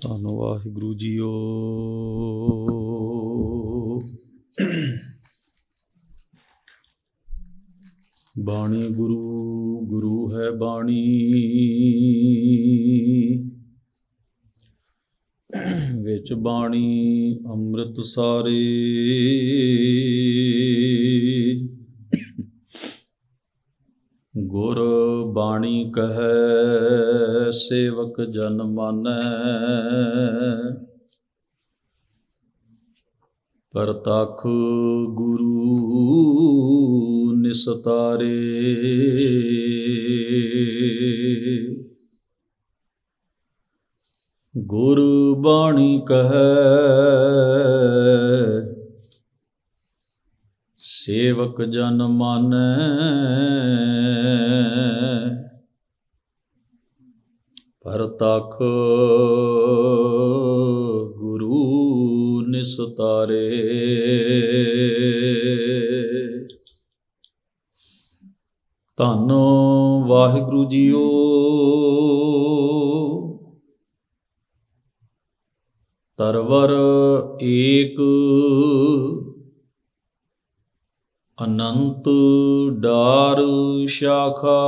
ਧੰਨ ਵਾਹਿਗੁਰੂ ਜੀਓ। ਬਾਣੀ ਗੁਰੂ ਗੁਰੂ ਹੈ ਬਾਣੀ। ਵਿੱਚ ਬਾਣੀ ਅੰਮ੍ਰਿਤ ਸਾਰੇ। ਗੁਰ ਬਾਣੀ ਕਹੈ। ਸੇਵਕ ਜਨ ਮਾਨੈ। ਪਰਤਖ ਗੁਰੂ ਨਿਸਤਾਰੇ। ਗੁਰ ਬਾਣੀ ਕਹੈ ਸੇਵਕ ਜਨ ਮਾਨੈ। ਪਰਤਖ ਗੁਰੂ ਨਿਸਤਾਰੇ। ਧੰਨ ਵਾਹਿਗੁਰੂ ਜੀਓ। ਤਰਵਰ ਏਕ ਅਨੰਤ ਡਾਰ ਸ਼ਾਖਾ।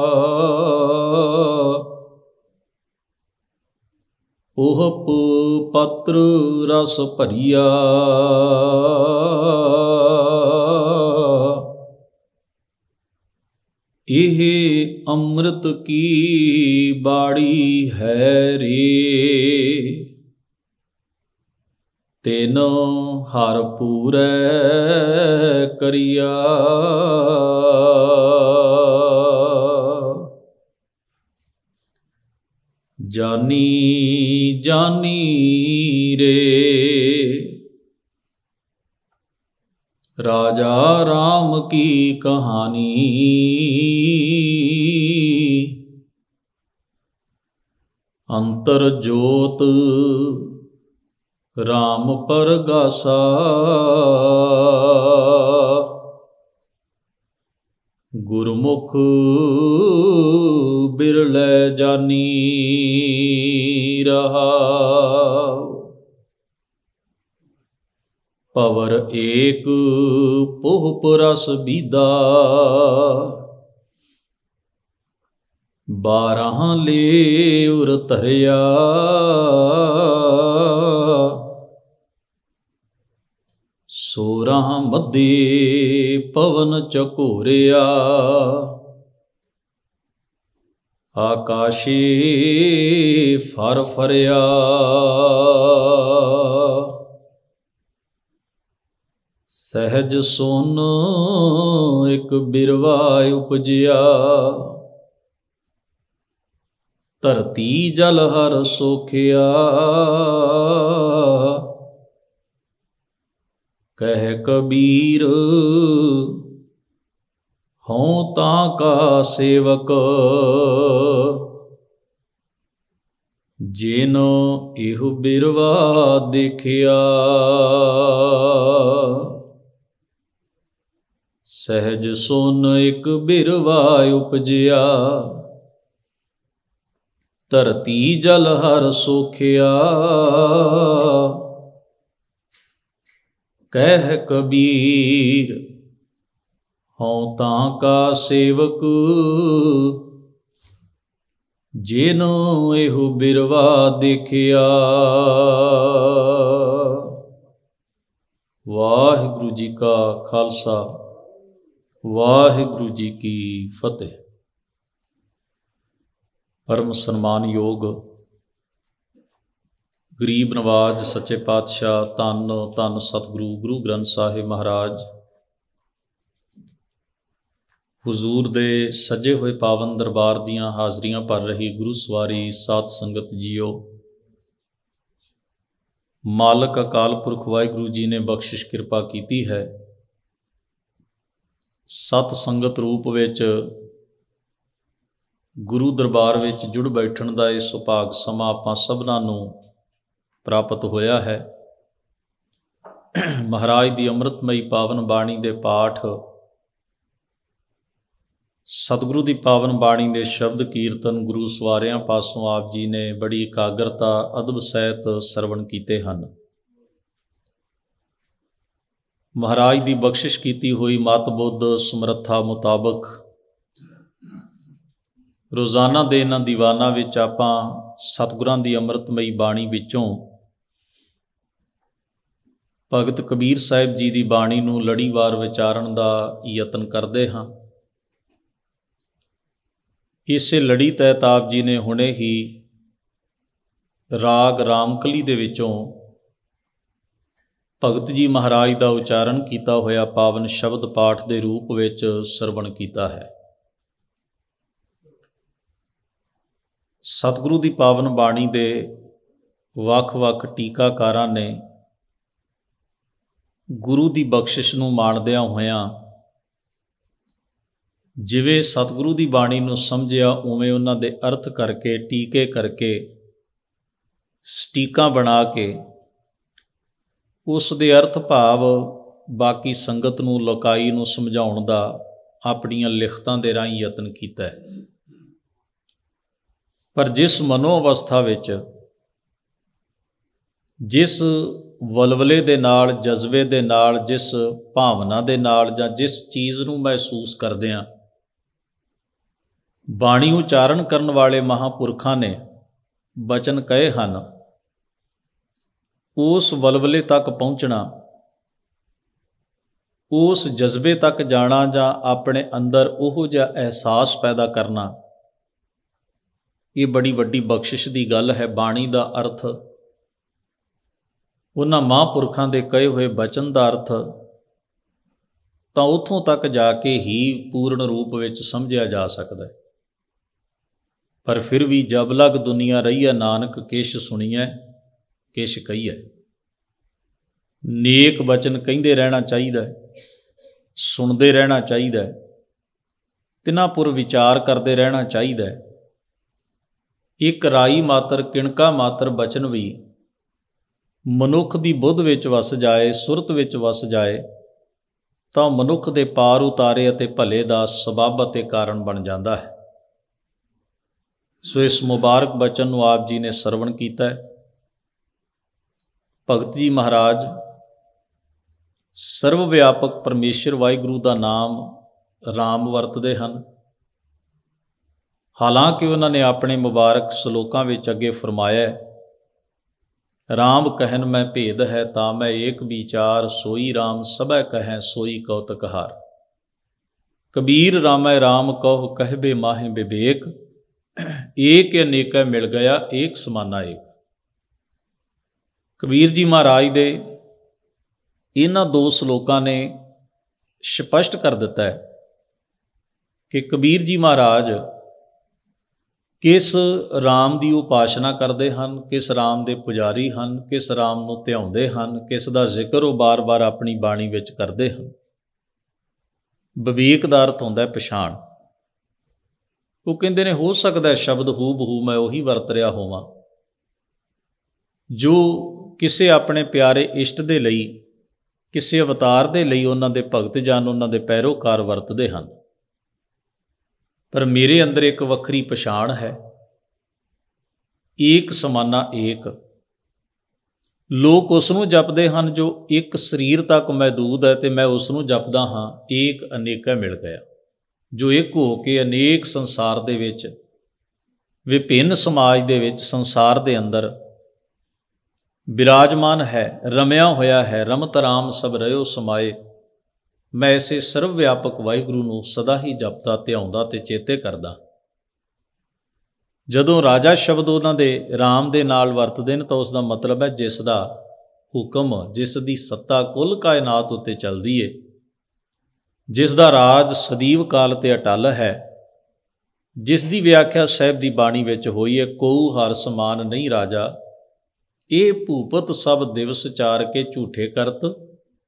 ਉਹਪ ਪਤਰ ਰਸ ਭਰੀਆ। ਇਹ ਅੰਮ੍ਰਿਤ ਕੀ ਬਾੜੀ ਹੈ ਰੇ? ਤੈਨ ਹਰ ਪੂਰੈ ਕਰਿਆ। ਜਾਨੀ ਜਾਨੀ ਰੇ। ਰਾਜਾ RAM ਕੀ ਕਹਾਣੀ। ਅੰਤਰ ਜੋਤ RAM ਪਰਗਾਸਾ। ਗੁਰਮੁਖ ਬਿਰਲੇ ਜਾਨੀ। ਰਹਾ। ਪਵਰ ਏਕ ਪੋਹ ਪਰਸ ਬੀਦਾ। ਬਾਰਾਂ ਲੇ ਉਰ ਧਰਿਆ। ਸੋਰਾਂ ਮੱਦੇ ਪਵਨ ਚਕੋਰਿਆ। ਆਕਾਸ਼ੀ ਫਰ ਫਰਿਆ। ਸਹਿਜ ਸੁਨ ਇੱਕ ਬਿਰਵਾ ਉਪਜਿਆ। ਧਰਤੀ ਜਲ ਹਰ ਸੋਖਿਆ। ਕਹਿ ਕਬੀਰ ਹਉ ਤਾਂ ਕਾ ਸੇਵਕ। ਜਿਨ ਇਹੋ ਬਿਰਵਾ ਦੇਖਿਆ, ਸਹਿਜ ਸੁਨ ਇੱਕ ਬਿਰਵਾ ਉਪਜਿਆ। ਧਰਤੀ ਜਲ ਹਰ ਸੁਖਿਆ। ਕਹਿ ਕਬੀਰ ਹਉ ਤਾਂ ਕਾ ਸੇਵਕ। ਜਿਨੋ ਇਹੋ ਬਿਰਵਾ ਦੇਖਿਆ। ਵਾਹਿਗੁਰੂ ਜੀ ਕਾ ਖਾਲਸਾ, ਵਾਹਿਗੁਰੂ ਜੀ ਕੀ ਫਤਿਹ। ਪਰਮ ਸਨਮਾਨਯੋਗ ਗਰੀਬ ਨਵਾਜ ਸੱਚੇ ਪਾਤਸ਼ਾਹ, ਧੰਨ ਧੰਨ ਸਤਿਗੁਰੂ, ਗੁਰੂ ਗ੍ਰੰਥ ਸਾਹਿਬ ਮਹਾਰਾਜ। ਹਜ਼ੂਰ ਦੇ ਸਜੇ ਹੋਏ ਪਾਵਨ ਦਰਬਾਰ ਦੀਆਂ ਹਾਜ਼ਰੀਆਂ ਭਰ ਰਹੀ ਗੁਰੂ ਸਵਾਰੀ ਸਾਧ ਸੰਗਤ ਜੀਓ। ਮਾਲਕ ਅਕਾਲ ਪੁਰਖ ਵਾਹਿਗੁਰੂ ਜੀ ਨੇ ਬਖਸ਼ਿਸ਼ ਕਿਰਪਾ ਕੀਤੀ ਹੈ। ਸਤ ਸੰਗਤ ਰੂਪ ਵਿੱਚ ਗੁਰੂ ਦਰਬਾਰ ਵਿੱਚ ਜੁੜ ਬੈਠਣ ਦਾ ਇਹ ਸੁਭਾਗ ਸਮਾਂ ਆਪਾਂ ਸਭਨਾਂ ਨੂੰ ਪ੍ਰਾਪਤ ਹੋਇਆ ਹੈ। ਮਹਾਰਾਜ ਦੀ ਅੰਮ੍ਰਿਤਮਈ ਪਾਵਨ ਬਾਣੀ ਦੇ ਪਾਠ ਸਤਿਗੁਰੂ ਦੀ ਪਾਵਨ ਬਾਣੀ ਦੇ ਸ਼ਬਦ ਕੀਰਤਨ ਗੁਰੂ ਸਵਾਰਿਆਂ ਪਾਸੋਂ ਆਪ ਜੀ ਨੇ ਬੜੀ ਇਕਾਗਰਤਾ, ਅਦਬ ਸਹਿਤ ਸਰਵਣ ਕੀਤੇ ਹਨ। ਮਹਾਰਾਜ ਦੀ ਬਖਸ਼ਿਸ਼ ਕੀਤੀ ਹੋਈ ਮਤ ਬੁੱਧ ਸਮਰੱਥਾ ਮੁਤਾਬਕ ਰੋਜ਼ਾਨਾ ਦੇ ਇਹਨਾਂ ਦੀਵਾਨਾਂ ਵਿੱਚ ਆਪਾਂ ਸਤਿਗੁਰਾਂ ਦੀ ਅੰਮ੍ਰਿਤਮਈ ਬਾਣੀ ਵਿੱਚੋਂ ਭਗਤ ਕਬੀਰ ਸਾਹਿਬ ਜੀ ਦੀ ਬਾਣੀ ਨੂੰ ਲੜੀਵਾਰ ਵਿਚਾਰਨ ਦਾ ਯਤਨ ਕਰਦੇ ਹਾਂ। ਇਸੇ ਲੜੀ ਤਹਿਤ ਆਪ ਜੀ ਨੇ ਹੁਣੇ ਹੀ ਰਾਗ ਰਾਮਕਲੀ ਦੇ ਵਿੱਚੋਂ ਭਗਤ ਜੀ ਮਹਾਰਾਜ ਦਾ ਉਚਾਰਨ ਕੀਤਾ ਹੋਇਆ ਪਾਵਨ ਸ਼ਬਦ ਪਾਠ ਦੇ ਰੂਪ ਵਿੱਚ ਸਰਵਣ ਕੀਤਾ ਹੈ। ਸਤਿਗੁਰੂ ਦੀ ਪਾਵਨ ਬਾਣੀ ਦੇ ਵੱਖ-ਵੱਖ ਟੀਕਾਕਾਰਾਂ ਨੇ ਗੁਰੂ ਦੀ ਬਖਸ਼ਿਸ਼ ਨੂੰ ਮਾਣਦਿਆਂ ਹੋਇਆਂ ਜਿਵੇਂ ਸਤਿਗੁਰੂ ਦੀ ਬਾਣੀ ਨੂੰ ਸਮਝਿਆ, ਉਵੇਂ ਉਹਨਾਂ ਦੇ ਅਰਥ ਕਰਕੇ, ਟੀਕੇ ਕਰਕੇ, ਸਟੀਕਾਂ ਬਣਾ ਕੇ, ਉਸ ਦੇ ਅਰਥ ਭਾਵ ਬਾਕੀ ਸੰਗਤ ਨੂੰ, ਲੋਕਾਈ ਨੂੰ ਸਮਝਾਉਣ ਦਾ ਆਪਣੀਆਂ ਲਿਖਤਾਂ ਦੇ ਰਾਹੀਂ ਯਤਨ ਕੀਤਾ ਹੈ। ਪਰ ਜਿਸ ਮਨੋ ਅਵਸਥਾ ਵਿੱਚ, ਜਿਸ ਵਲਵਲੇ ਦੇ ਨਾਲ, ਜਜ਼ਬੇ ਦੇ ਨਾਲ, ਜਿਸ ਭਾਵਨਾ ਦੇ ਨਾਲ ਜਾਂ ਜਿਸ ਚੀਜ਼ ਨੂੰ ਮਹਿਸੂਸ ਕਰਦੇ ਆ ਬਾਣੀ ਉਚਾਰਨ ਕਰਨ ਵਾਲੇ ਮਹਾਪੁਰਖਾਂ ਨੇ ਬਚਨ ਕਹੇ ਹਨ, ਉਸ ਵਲਵਲੇ ਤੱਕ ਪਹੁੰਚਣਾ, ਉਸ ਜਜ਼ਬੇ ਤੱਕ ਜਾਣਾ ਜਾਂ ਆਪਣੇ ਅੰਦਰ ਉਹ ਜਿਹਾ ਅਹਿਸਾਸ ਪੈਦਾ ਕਰਨਾ, ਇਹ ਬੜੀ ਵੱਡੀ ਬਖਸ਼ਿਸ਼ ਦੀ ਗੱਲ ਹੈ। ਬਾਣੀ ਦਾ ਅਰਥ ਉਹਨਾਂ ਮਹਾਂਪੁਰਖਾਂ ਦੇ ਕਹੇ ਹੋਏ ਬਚਨ ਦਾ ਅਰਥ ਤਾਂ ਉਥੋਂ ਤੱਕ ਜਾ ਕੇ ਹੀ ਪੂਰਨ ਰੂਪ ਵਿੱਚ ਸਮਝਿਆ ਜਾ ਸਕਦਾ ਹੈ। ਪਰ ਫਿਰ ਵੀ ਜਬ ਲਗ ਦੁਨੀਆ ਰਹੀਆ ਨਾਨਕ ਕਿਛ ਸੁਣੀਐ ਕਿਛ ਕਹੀਐ। ਨੇਕ ਬਚਨ ਕਹਿੰਦੇ ਰਹਿਣਾ ਚਾਹੀਦਾ ਸੁਣਦੇ ਰਹਿਣਾ ਚਾਹੀਦਾ ਹੈ, ਤਿਨਾਂ ਪੁਰ ਵਿਚਾਰ ਕਰਦੇ ਰਹਿਣਾ ਚਾਹੀਦਾ ਇੱਕ ਰਾਈ ਮਾਤਰ, ਕਿਣਕਾ ਮਾਤਰ ਬਚਨ ਵੀ ਮਨੁੱਖ ਦੀ ਬੁੱਧ ਵਿੱਚ ਵਸ ਜਾਏ, ਸੁਰਤ ਵਿੱਚ ਵਸ ਜਾਏ, ਤਾਂ ਮਨੁੱਖ ਦੇ ਪਾਰ ਉਤਾਰੇ ਅਤੇ ਭਲੇ ਦਾ ਸਬਬ ਅਤੇ ਕਾਰਨ ਬਣ ਜਾਂਦਾ ਹੈ। ਸੋ ਇਸ ਮੁਬਾਰਕ ਬਚਨ ਨੂੰ ਆਪ ਜੀ ਨੇ ਸਰਵਣ ਕੀਤਾ ਹੈ। ਭਗਤ ਜੀ ਮਹਾਰਾਜ ਸਰਵ ਵਿਆਪਕ ਪਰਮੇਸ਼ਰ ਵਾਹਿਗੁਰੂ ਦਾ ਨਾਮ ਰਾਮ ਵਰਤਦੇ ਹਨ। ਹਾਲਾਂਕਿ ਉਹਨਾਂ ਨੇ ਆਪਣੇ ਮੁਬਾਰਕ ਸ਼ਲੋਕਾਂ ਵਿੱਚ ਅੱਗੇ ਫਰਮਾਇਆ ਰਾਮ ਕਹਿਨ ਮੈਂ ਭੇਦ ਹੈ ਤਾਂ ਮੈਂ ਏਕ ਵਿਚਾਰ ਸੋਈ ਰਾਮ ਸਭੈ ਕਹੈ ਸੋਈ ਕਉਤਕ ਹਾਰ ਕਬੀਰ ਰਾਮੈ RAM ਕਹੁ ਕਹਿਬੇ ਮਾਹਿ ਬਿਵੇਕ ਏਕ ਅਨੇਕੈ ਮਿਲ ਗਿਆ, ਏਕ ਸਮਾਨਾ ਏਕ। ਕਬੀਰ ਜੀ ਮਹਾਰਾਜ ਦੇ ਇਹਨਾਂ ਦੋ ਸ਼ਲੋਕਾਂ ਨੇ ਸਪਸ਼ਟ ਕਰ ਦਿੱਤਾ ਹੈ ਕਿ ਕਬੀਰ ਜੀ ਮਹਾਰਾਜ ਕਿਸ RAM ਦੀ ਉਪਾਸ਼ਨਾ ਕਰਦੇ ਹਨ, ਕਿਸ RAM ਦੇ ਪੁਜਾਰੀ ਹਨ, ਕਿਸ RAM ਨੂੰ ਧਿਆਉਂਦੇ ਹਨ, ਕਿਸ ਦਾ ਜ਼ਿਕਰ ਉਹ ਬਾਰ-ਬਾਰ ਆਪਣੀ ਬਾਣੀ ਵਿੱਚ ਕਰਦੇ ਹਨ। ਵਿਵੇਕ ਦਾ ਅਰਥ ਹੁੰਦਾ ਹੈ ਪਛਾਣ। ਉਹ ਕਹਿੰਦੇ ਨੇ, ਹੋ ਸਕਦਾ ਸ਼ਬਦ ਹੂ ਬਹੂ ਮੈਂ ਉਹੀ ਵਰਤ ਰਿਹਾ ਹੋਵਾਂ, ਜੋ ਕਿਸੇ ਆਪਣੇ ਪਿਆਰੇ ਇਸ਼ਟ ਦੇ ਲਈ, ਕਿਸੇ ਅਵਤਾਰ ਦੇ ਲਈ ਉਹਨਾਂ ਦੇ ਭਗਤ ਜਨ ਉਹਨਾਂ ਦੇ ਪੈਰੋਕਾਰ ਵਰਤਦੇ ਹਨ। ਪਰ ਮੇਰੇ ਅੰਦਰ ਇੱਕ ਵੱਖਰੀ ਪਛਾਣ ਹੈ। ਏਕ ਸਮਾਨਾ ਏਕ। ਲੋਕ ਉਸ ਨੂੰ ਜਪਦੇ ਹਨ ਜੋ ਇੱਕ ਸਰੀਰ ਤੱਕ ਮਹਦੂਦ ਹੈ ਤੇ ਮੈਂ ਉਸ ਨੂੰ ਜਪਦਾ ਹਾਂ, ਏਕ ਅਨੇਕਾ ਮਿਲ ਗਿਆ। ਜੋ ਇੱਕ ਹੋ ਕੇ ਅਨੇਕ ਸੰਸਾਰ ਦੇ ਵਿੱਚ, ਵਿਭਿੰਨ ਸਮਾਜ ਦੇ ਵਿੱਚ, ਸੰਸਾਰ ਦੇ ਅੰਦਰ ਬਿਰਾਜਮਾਨ ਹੈ, ਰਮਿਆ ਹੋਇਆ ਹੈ, ਰਮਤ ਰਾਮ ਸਭ ਰਿਓ ਸਮਾਏ। ਮੈਂ ਇਸੇ ਸਰਵ ਵਿਆਪਕ ਵਾਹਿਗੁਰੂ ਨੂੰ ਸਦਾ ਹੀ ਜਪਦਾ, ਧਿਆਉਂਦਾ ਤੇ ਚੇਤੇ ਕਰਦਾ। ਜਦੋਂ ਰਾਜਾ ਸ਼ਬਦ ਉਹਨਾਂ ਦੇ RAM ਦੇ ਨਾਲ ਵਰਤਦੇ ਨੇ ਤਾਂ ਉਸ ਦਾ ਮਤਲਬ ਹੈ ਜਿਸ ਦਾ ਹੁਕਮ, ਜਿਸ ਦੀ ਸੱਤਾ ਕੁੱਲ ਕਾਇਨਾਤ ਉੱਤੇ ਚੱਲਦੀ ਏ। ਜਿਸ ਦਾ ਰਾਜ ਸਦੀਵ ਕਾਲ ਤੇ ਅਟਲ ਹੈ, ਜਿਸ ਦੀ ਵਿਆਖਿਆ ਸਾਹਿਬ ਦੀ ਬਾਣੀ ਵਿੱਚ ਹੋਈ ਹੈ, ਕੋਉ ਹਰ ਸਮਾਨ ਨਹੀਂ ਰਾਜਾ, ਇਹ ਭੂਪਤ ਸਭ ਦਿਵਸ ਚਾਰ ਕੇ ਝੂਠੇ ਕਰਤ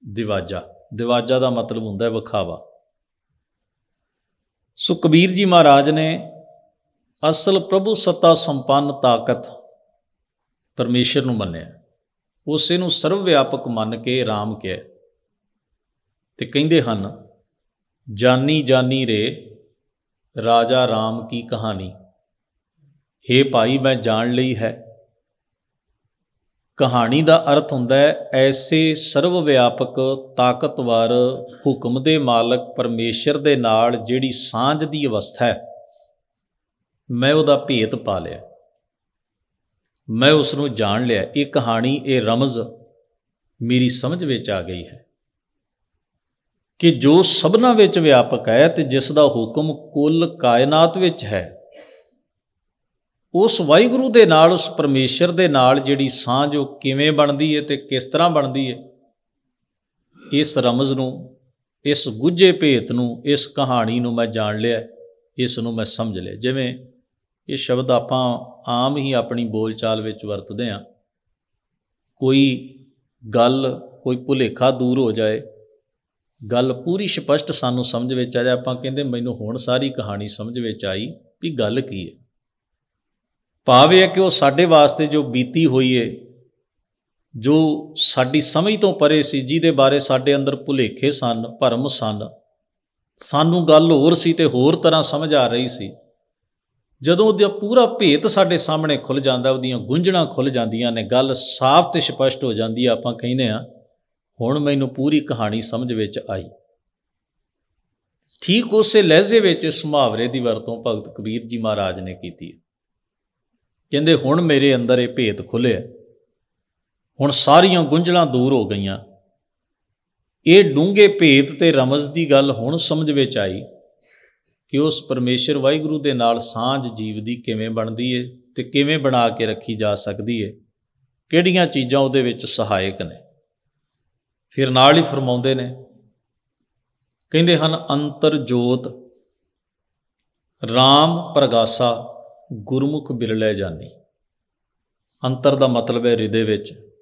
ਦਿਵਾਜਾ। ਦਿਵਾਜਾ ਦਾ ਮਤਲਬ ਹੁੰਦਾ ਹੈ ਵਿਖਾਵਾ। ਸੋ ਕਬੀਰ ਜੀ ਮਹਾਰਾਜ ਨੇ ਅਸਲ ਪ੍ਰਭੂ ਸੱਤਾ ਸੰਪੰਨ ਤਾਕਤ ਪਰਮੇਸ਼ਰ ਨੂੰ ਮੰਨਿਆ। ਉਸੇ ਨੂੰ ਸਰਵ ਵਿਆਪਕ ਮੰਨ ਕੇ RAM ਕਿਹਾ। ਤੇ ਕਹਿੰਦੇ ਹਨ ਜਾਨੀ ਜਾਨੀ ਰੇ, ਰਾਜਾ RAM ਕੀ ਕਹਾਣੀ? हे ਭਾਈ, ਮੈਂ ਜਾਣ ਲਈ ਹੈ। ਕਹਾਣੀ ਦਾ ਅਰਥ ਹੁੰਦਾ ਹੈ, ਐਸੇ ਸਰਵ ਵਿਆਪਕ ਤਾਕਤਵਰ ਹੁਕਮ ਦੇ ਮਾਲਕ ਪਰਮੇਸ਼ਰ ਦੇ ਨਾਲ ਜਿਹੜੀ ਸਾਂਝ ਦੀ ਅਵਸਥਾ ਹੈ। ਮੈਂ ਉਹਦਾ ਭੇਤ ਪਾ ਲਿਆ। ਮੈਂ ਉਸ ਨੂੰ ਜਾਣ ਲਿਆ। ਇਹ ਕਹਾਣੀ, ਇਹ ਰਮਜ਼ ਮੇਰੀ ਸਮਝ ਵਿੱਚ ਆ ਗਈ ਹੈ। ਕਿ ਜੋ ਸਭਨਾ ਵਿੱਚ ਵਿਆਪਕ ਹੈ ਤੇ ਜਿਸ ਦਾ ਹੁਕਮ ਕੁੱਲ ਕਾਇਨਾਤ ਵਿੱਚ ਹੈ, ਉਸ ਵਾਹਿਗੁਰੂ ਦੇ ਨਾਲ, ਉਸ ਪਰਮੇਸ਼ਰ ਦੇ ਨਾਲ ਜਿਹੜੀ ਸਾਂਝ ਉਹ ਕਿਵੇਂ ਬਣਦੀ ਹੈ ਤੇ ਕਿਸ ਤਰ੍ਹਾਂ ਬਣਦੀ ਹੈ, ਇਸ ਰਮਜ਼ ਨੂੰ, ਇਸ ਗੁੱਝੇ ਭੇਤ ਨੂੰ, ਇਸ ਕਹਾਣੀ ਨੂੰ ਮੈਂ ਜਾਣ ਲਿਆ, ਇਸ ਨੂੰ ਮੈਂ ਸਮਝ ਲਿਆ। ਜਿਵੇਂ ਇਹ ਸ਼ਬਦ ਆਪਾਂ ਆਮ ਹੀ ਆਪਣੀ ਬੋਲਚਾਲ ਵਿੱਚ ਵਰਤਦੇ ਹਾਂ। ਕੋਈ ਗੱਲ, ਕੋਈ ਭੁਲੇਖਾ ਦੂਰ ਹੋ ਜਾਏ ਗੱਲ ਪੂਰੀ ਸਪਸ਼ਟ ਸਾਨੂੰ ਸਮਝ ਵਿੱਚ ਆ ਜਾਏ ਆਪਾਂ ਕਹਿੰਦੇ ਮੈਨੂੰ ਹੁਣ ਸਾਰੀ ਕਹਾਣੀ ਸਮਝ ਵਿੱਚ ਆਈ ਵੀ ਗੱਲ ਕੀ ਹੈ। ਭਾਵ ਇਹ ਹੈ ਕਿ ਉਹ ਸਾਡੇ ਵਾਸਤੇ ਜੋ ਬੀਤੀ ਹੋਈ ਹੈ ਜੋ ਸਾਡੀ ਸਮਝ ਤੋਂ ਪਰੇ ਸੀ, ਜਿਹਦੇ ਬਾਰੇ ਸਾਡੇ ਅੰਦਰ ਭੁਲੇਖੇ ਸਨ, ਭਰਮ ਸਨ, ਸਾਨੂੰ ਗੱਲ ਹੋਰ ਸੀ ਤੇ ਹੋਰ ਤਰ੍ਹਾਂ ਸਮਝ ਆ ਰਹੀ ਸੀ। ਜਦੋਂ ਉਹਦਾ ਪੂਰਾ ਭੇਤ ਸਾਡੇ ਸਾਹਮਣੇ ਖੁੱਲ ਜਾਂਦਾ, ਉਹਦੀਆਂ ਗੁੰਝਣਾ ਖੁੱਲ ਜਾਂਦੀਆਂ ਨੇ, ਗੱਲ ਸਾਫ਼ ਤੇ ਸਪਸ਼ਟ ਹੋ ਜਾਂਦੀ ਆ, ਆਪਾਂ ਕਹਿੰਦੇ ਆ ਹੁਣ ਮੈਨੂੰ ਪੂਰੀ ਕਹਾਣੀ ਸਮਝ ਵਿੱਚ ਆਈ। ਠੀਕ ਉਸੇ ਲਹਿਜ਼ੇ ਵਿੱਚ ਇਸ ਮੁਹਾਵਰੇ ਦੀ ਵਰਤੋਂ ਭਗਤ ਕਬੀਰ ਜੀ ਮਹਾਰਾਜ ਨੇ ਕੀਤੀ ਕਹਿੰਦੇ, ਹੁਣ ਮੇਰੇ ਅੰਦਰ ਇਹ ਭੇਤ ਖੁੱਲਿਆ ਹੁਣ ਸਾਰੀਆਂ ਗੁੰਝਲਾਂ ਦੂਰ ਹੋ ਗਈਆਂ। ਇਹ ਡੂੰਘੇ ਭੇਤ ਤੇ ਰਮਜ਼ ਦੀ ਗੱਲ ਹੁਣ ਸਮਝ ਵਿੱਚ ਆਈ ਕਿ ਉਸ ਪਰਮੇਸ਼ਰ ਵਾਹਿਗੁਰੂ ਦੇ ਨਾਲ ਸਾਂਝ ਜੀਵ ਦੀ ਕਿਵੇਂ ਬਣਦੀ ਏ ਤੇ ਕਿਵੇਂ ਬਣਾ ਕੇ ਰੱਖੀ ਜਾ ਸਕਦੀ ਏ। ਕਿਹੜੀਆਂ ਚੀਜ਼ਾਂ ਉਹਦੇ ਵਿੱਚ ਸਹਾਇਕ ਨੇ? ਫਿਰ ਨਾਲ ਹੀ ਫਰਮਾਉਂਦੇ ਨੇ, ਕਹਿੰਦੇ ਹਨ, ਅੰਤਰ ਜੋਤ RAM ਪ੍ਰਗਾਸਾ, ਗੁਰਮੁਖ ਬਿਰਲੇ ਜਾਨੀ। ਅੰਤਰ ਦਾ ਮਤਲਬ ਹੈ ਹਿਰਦੇ ਵਿੱਚ।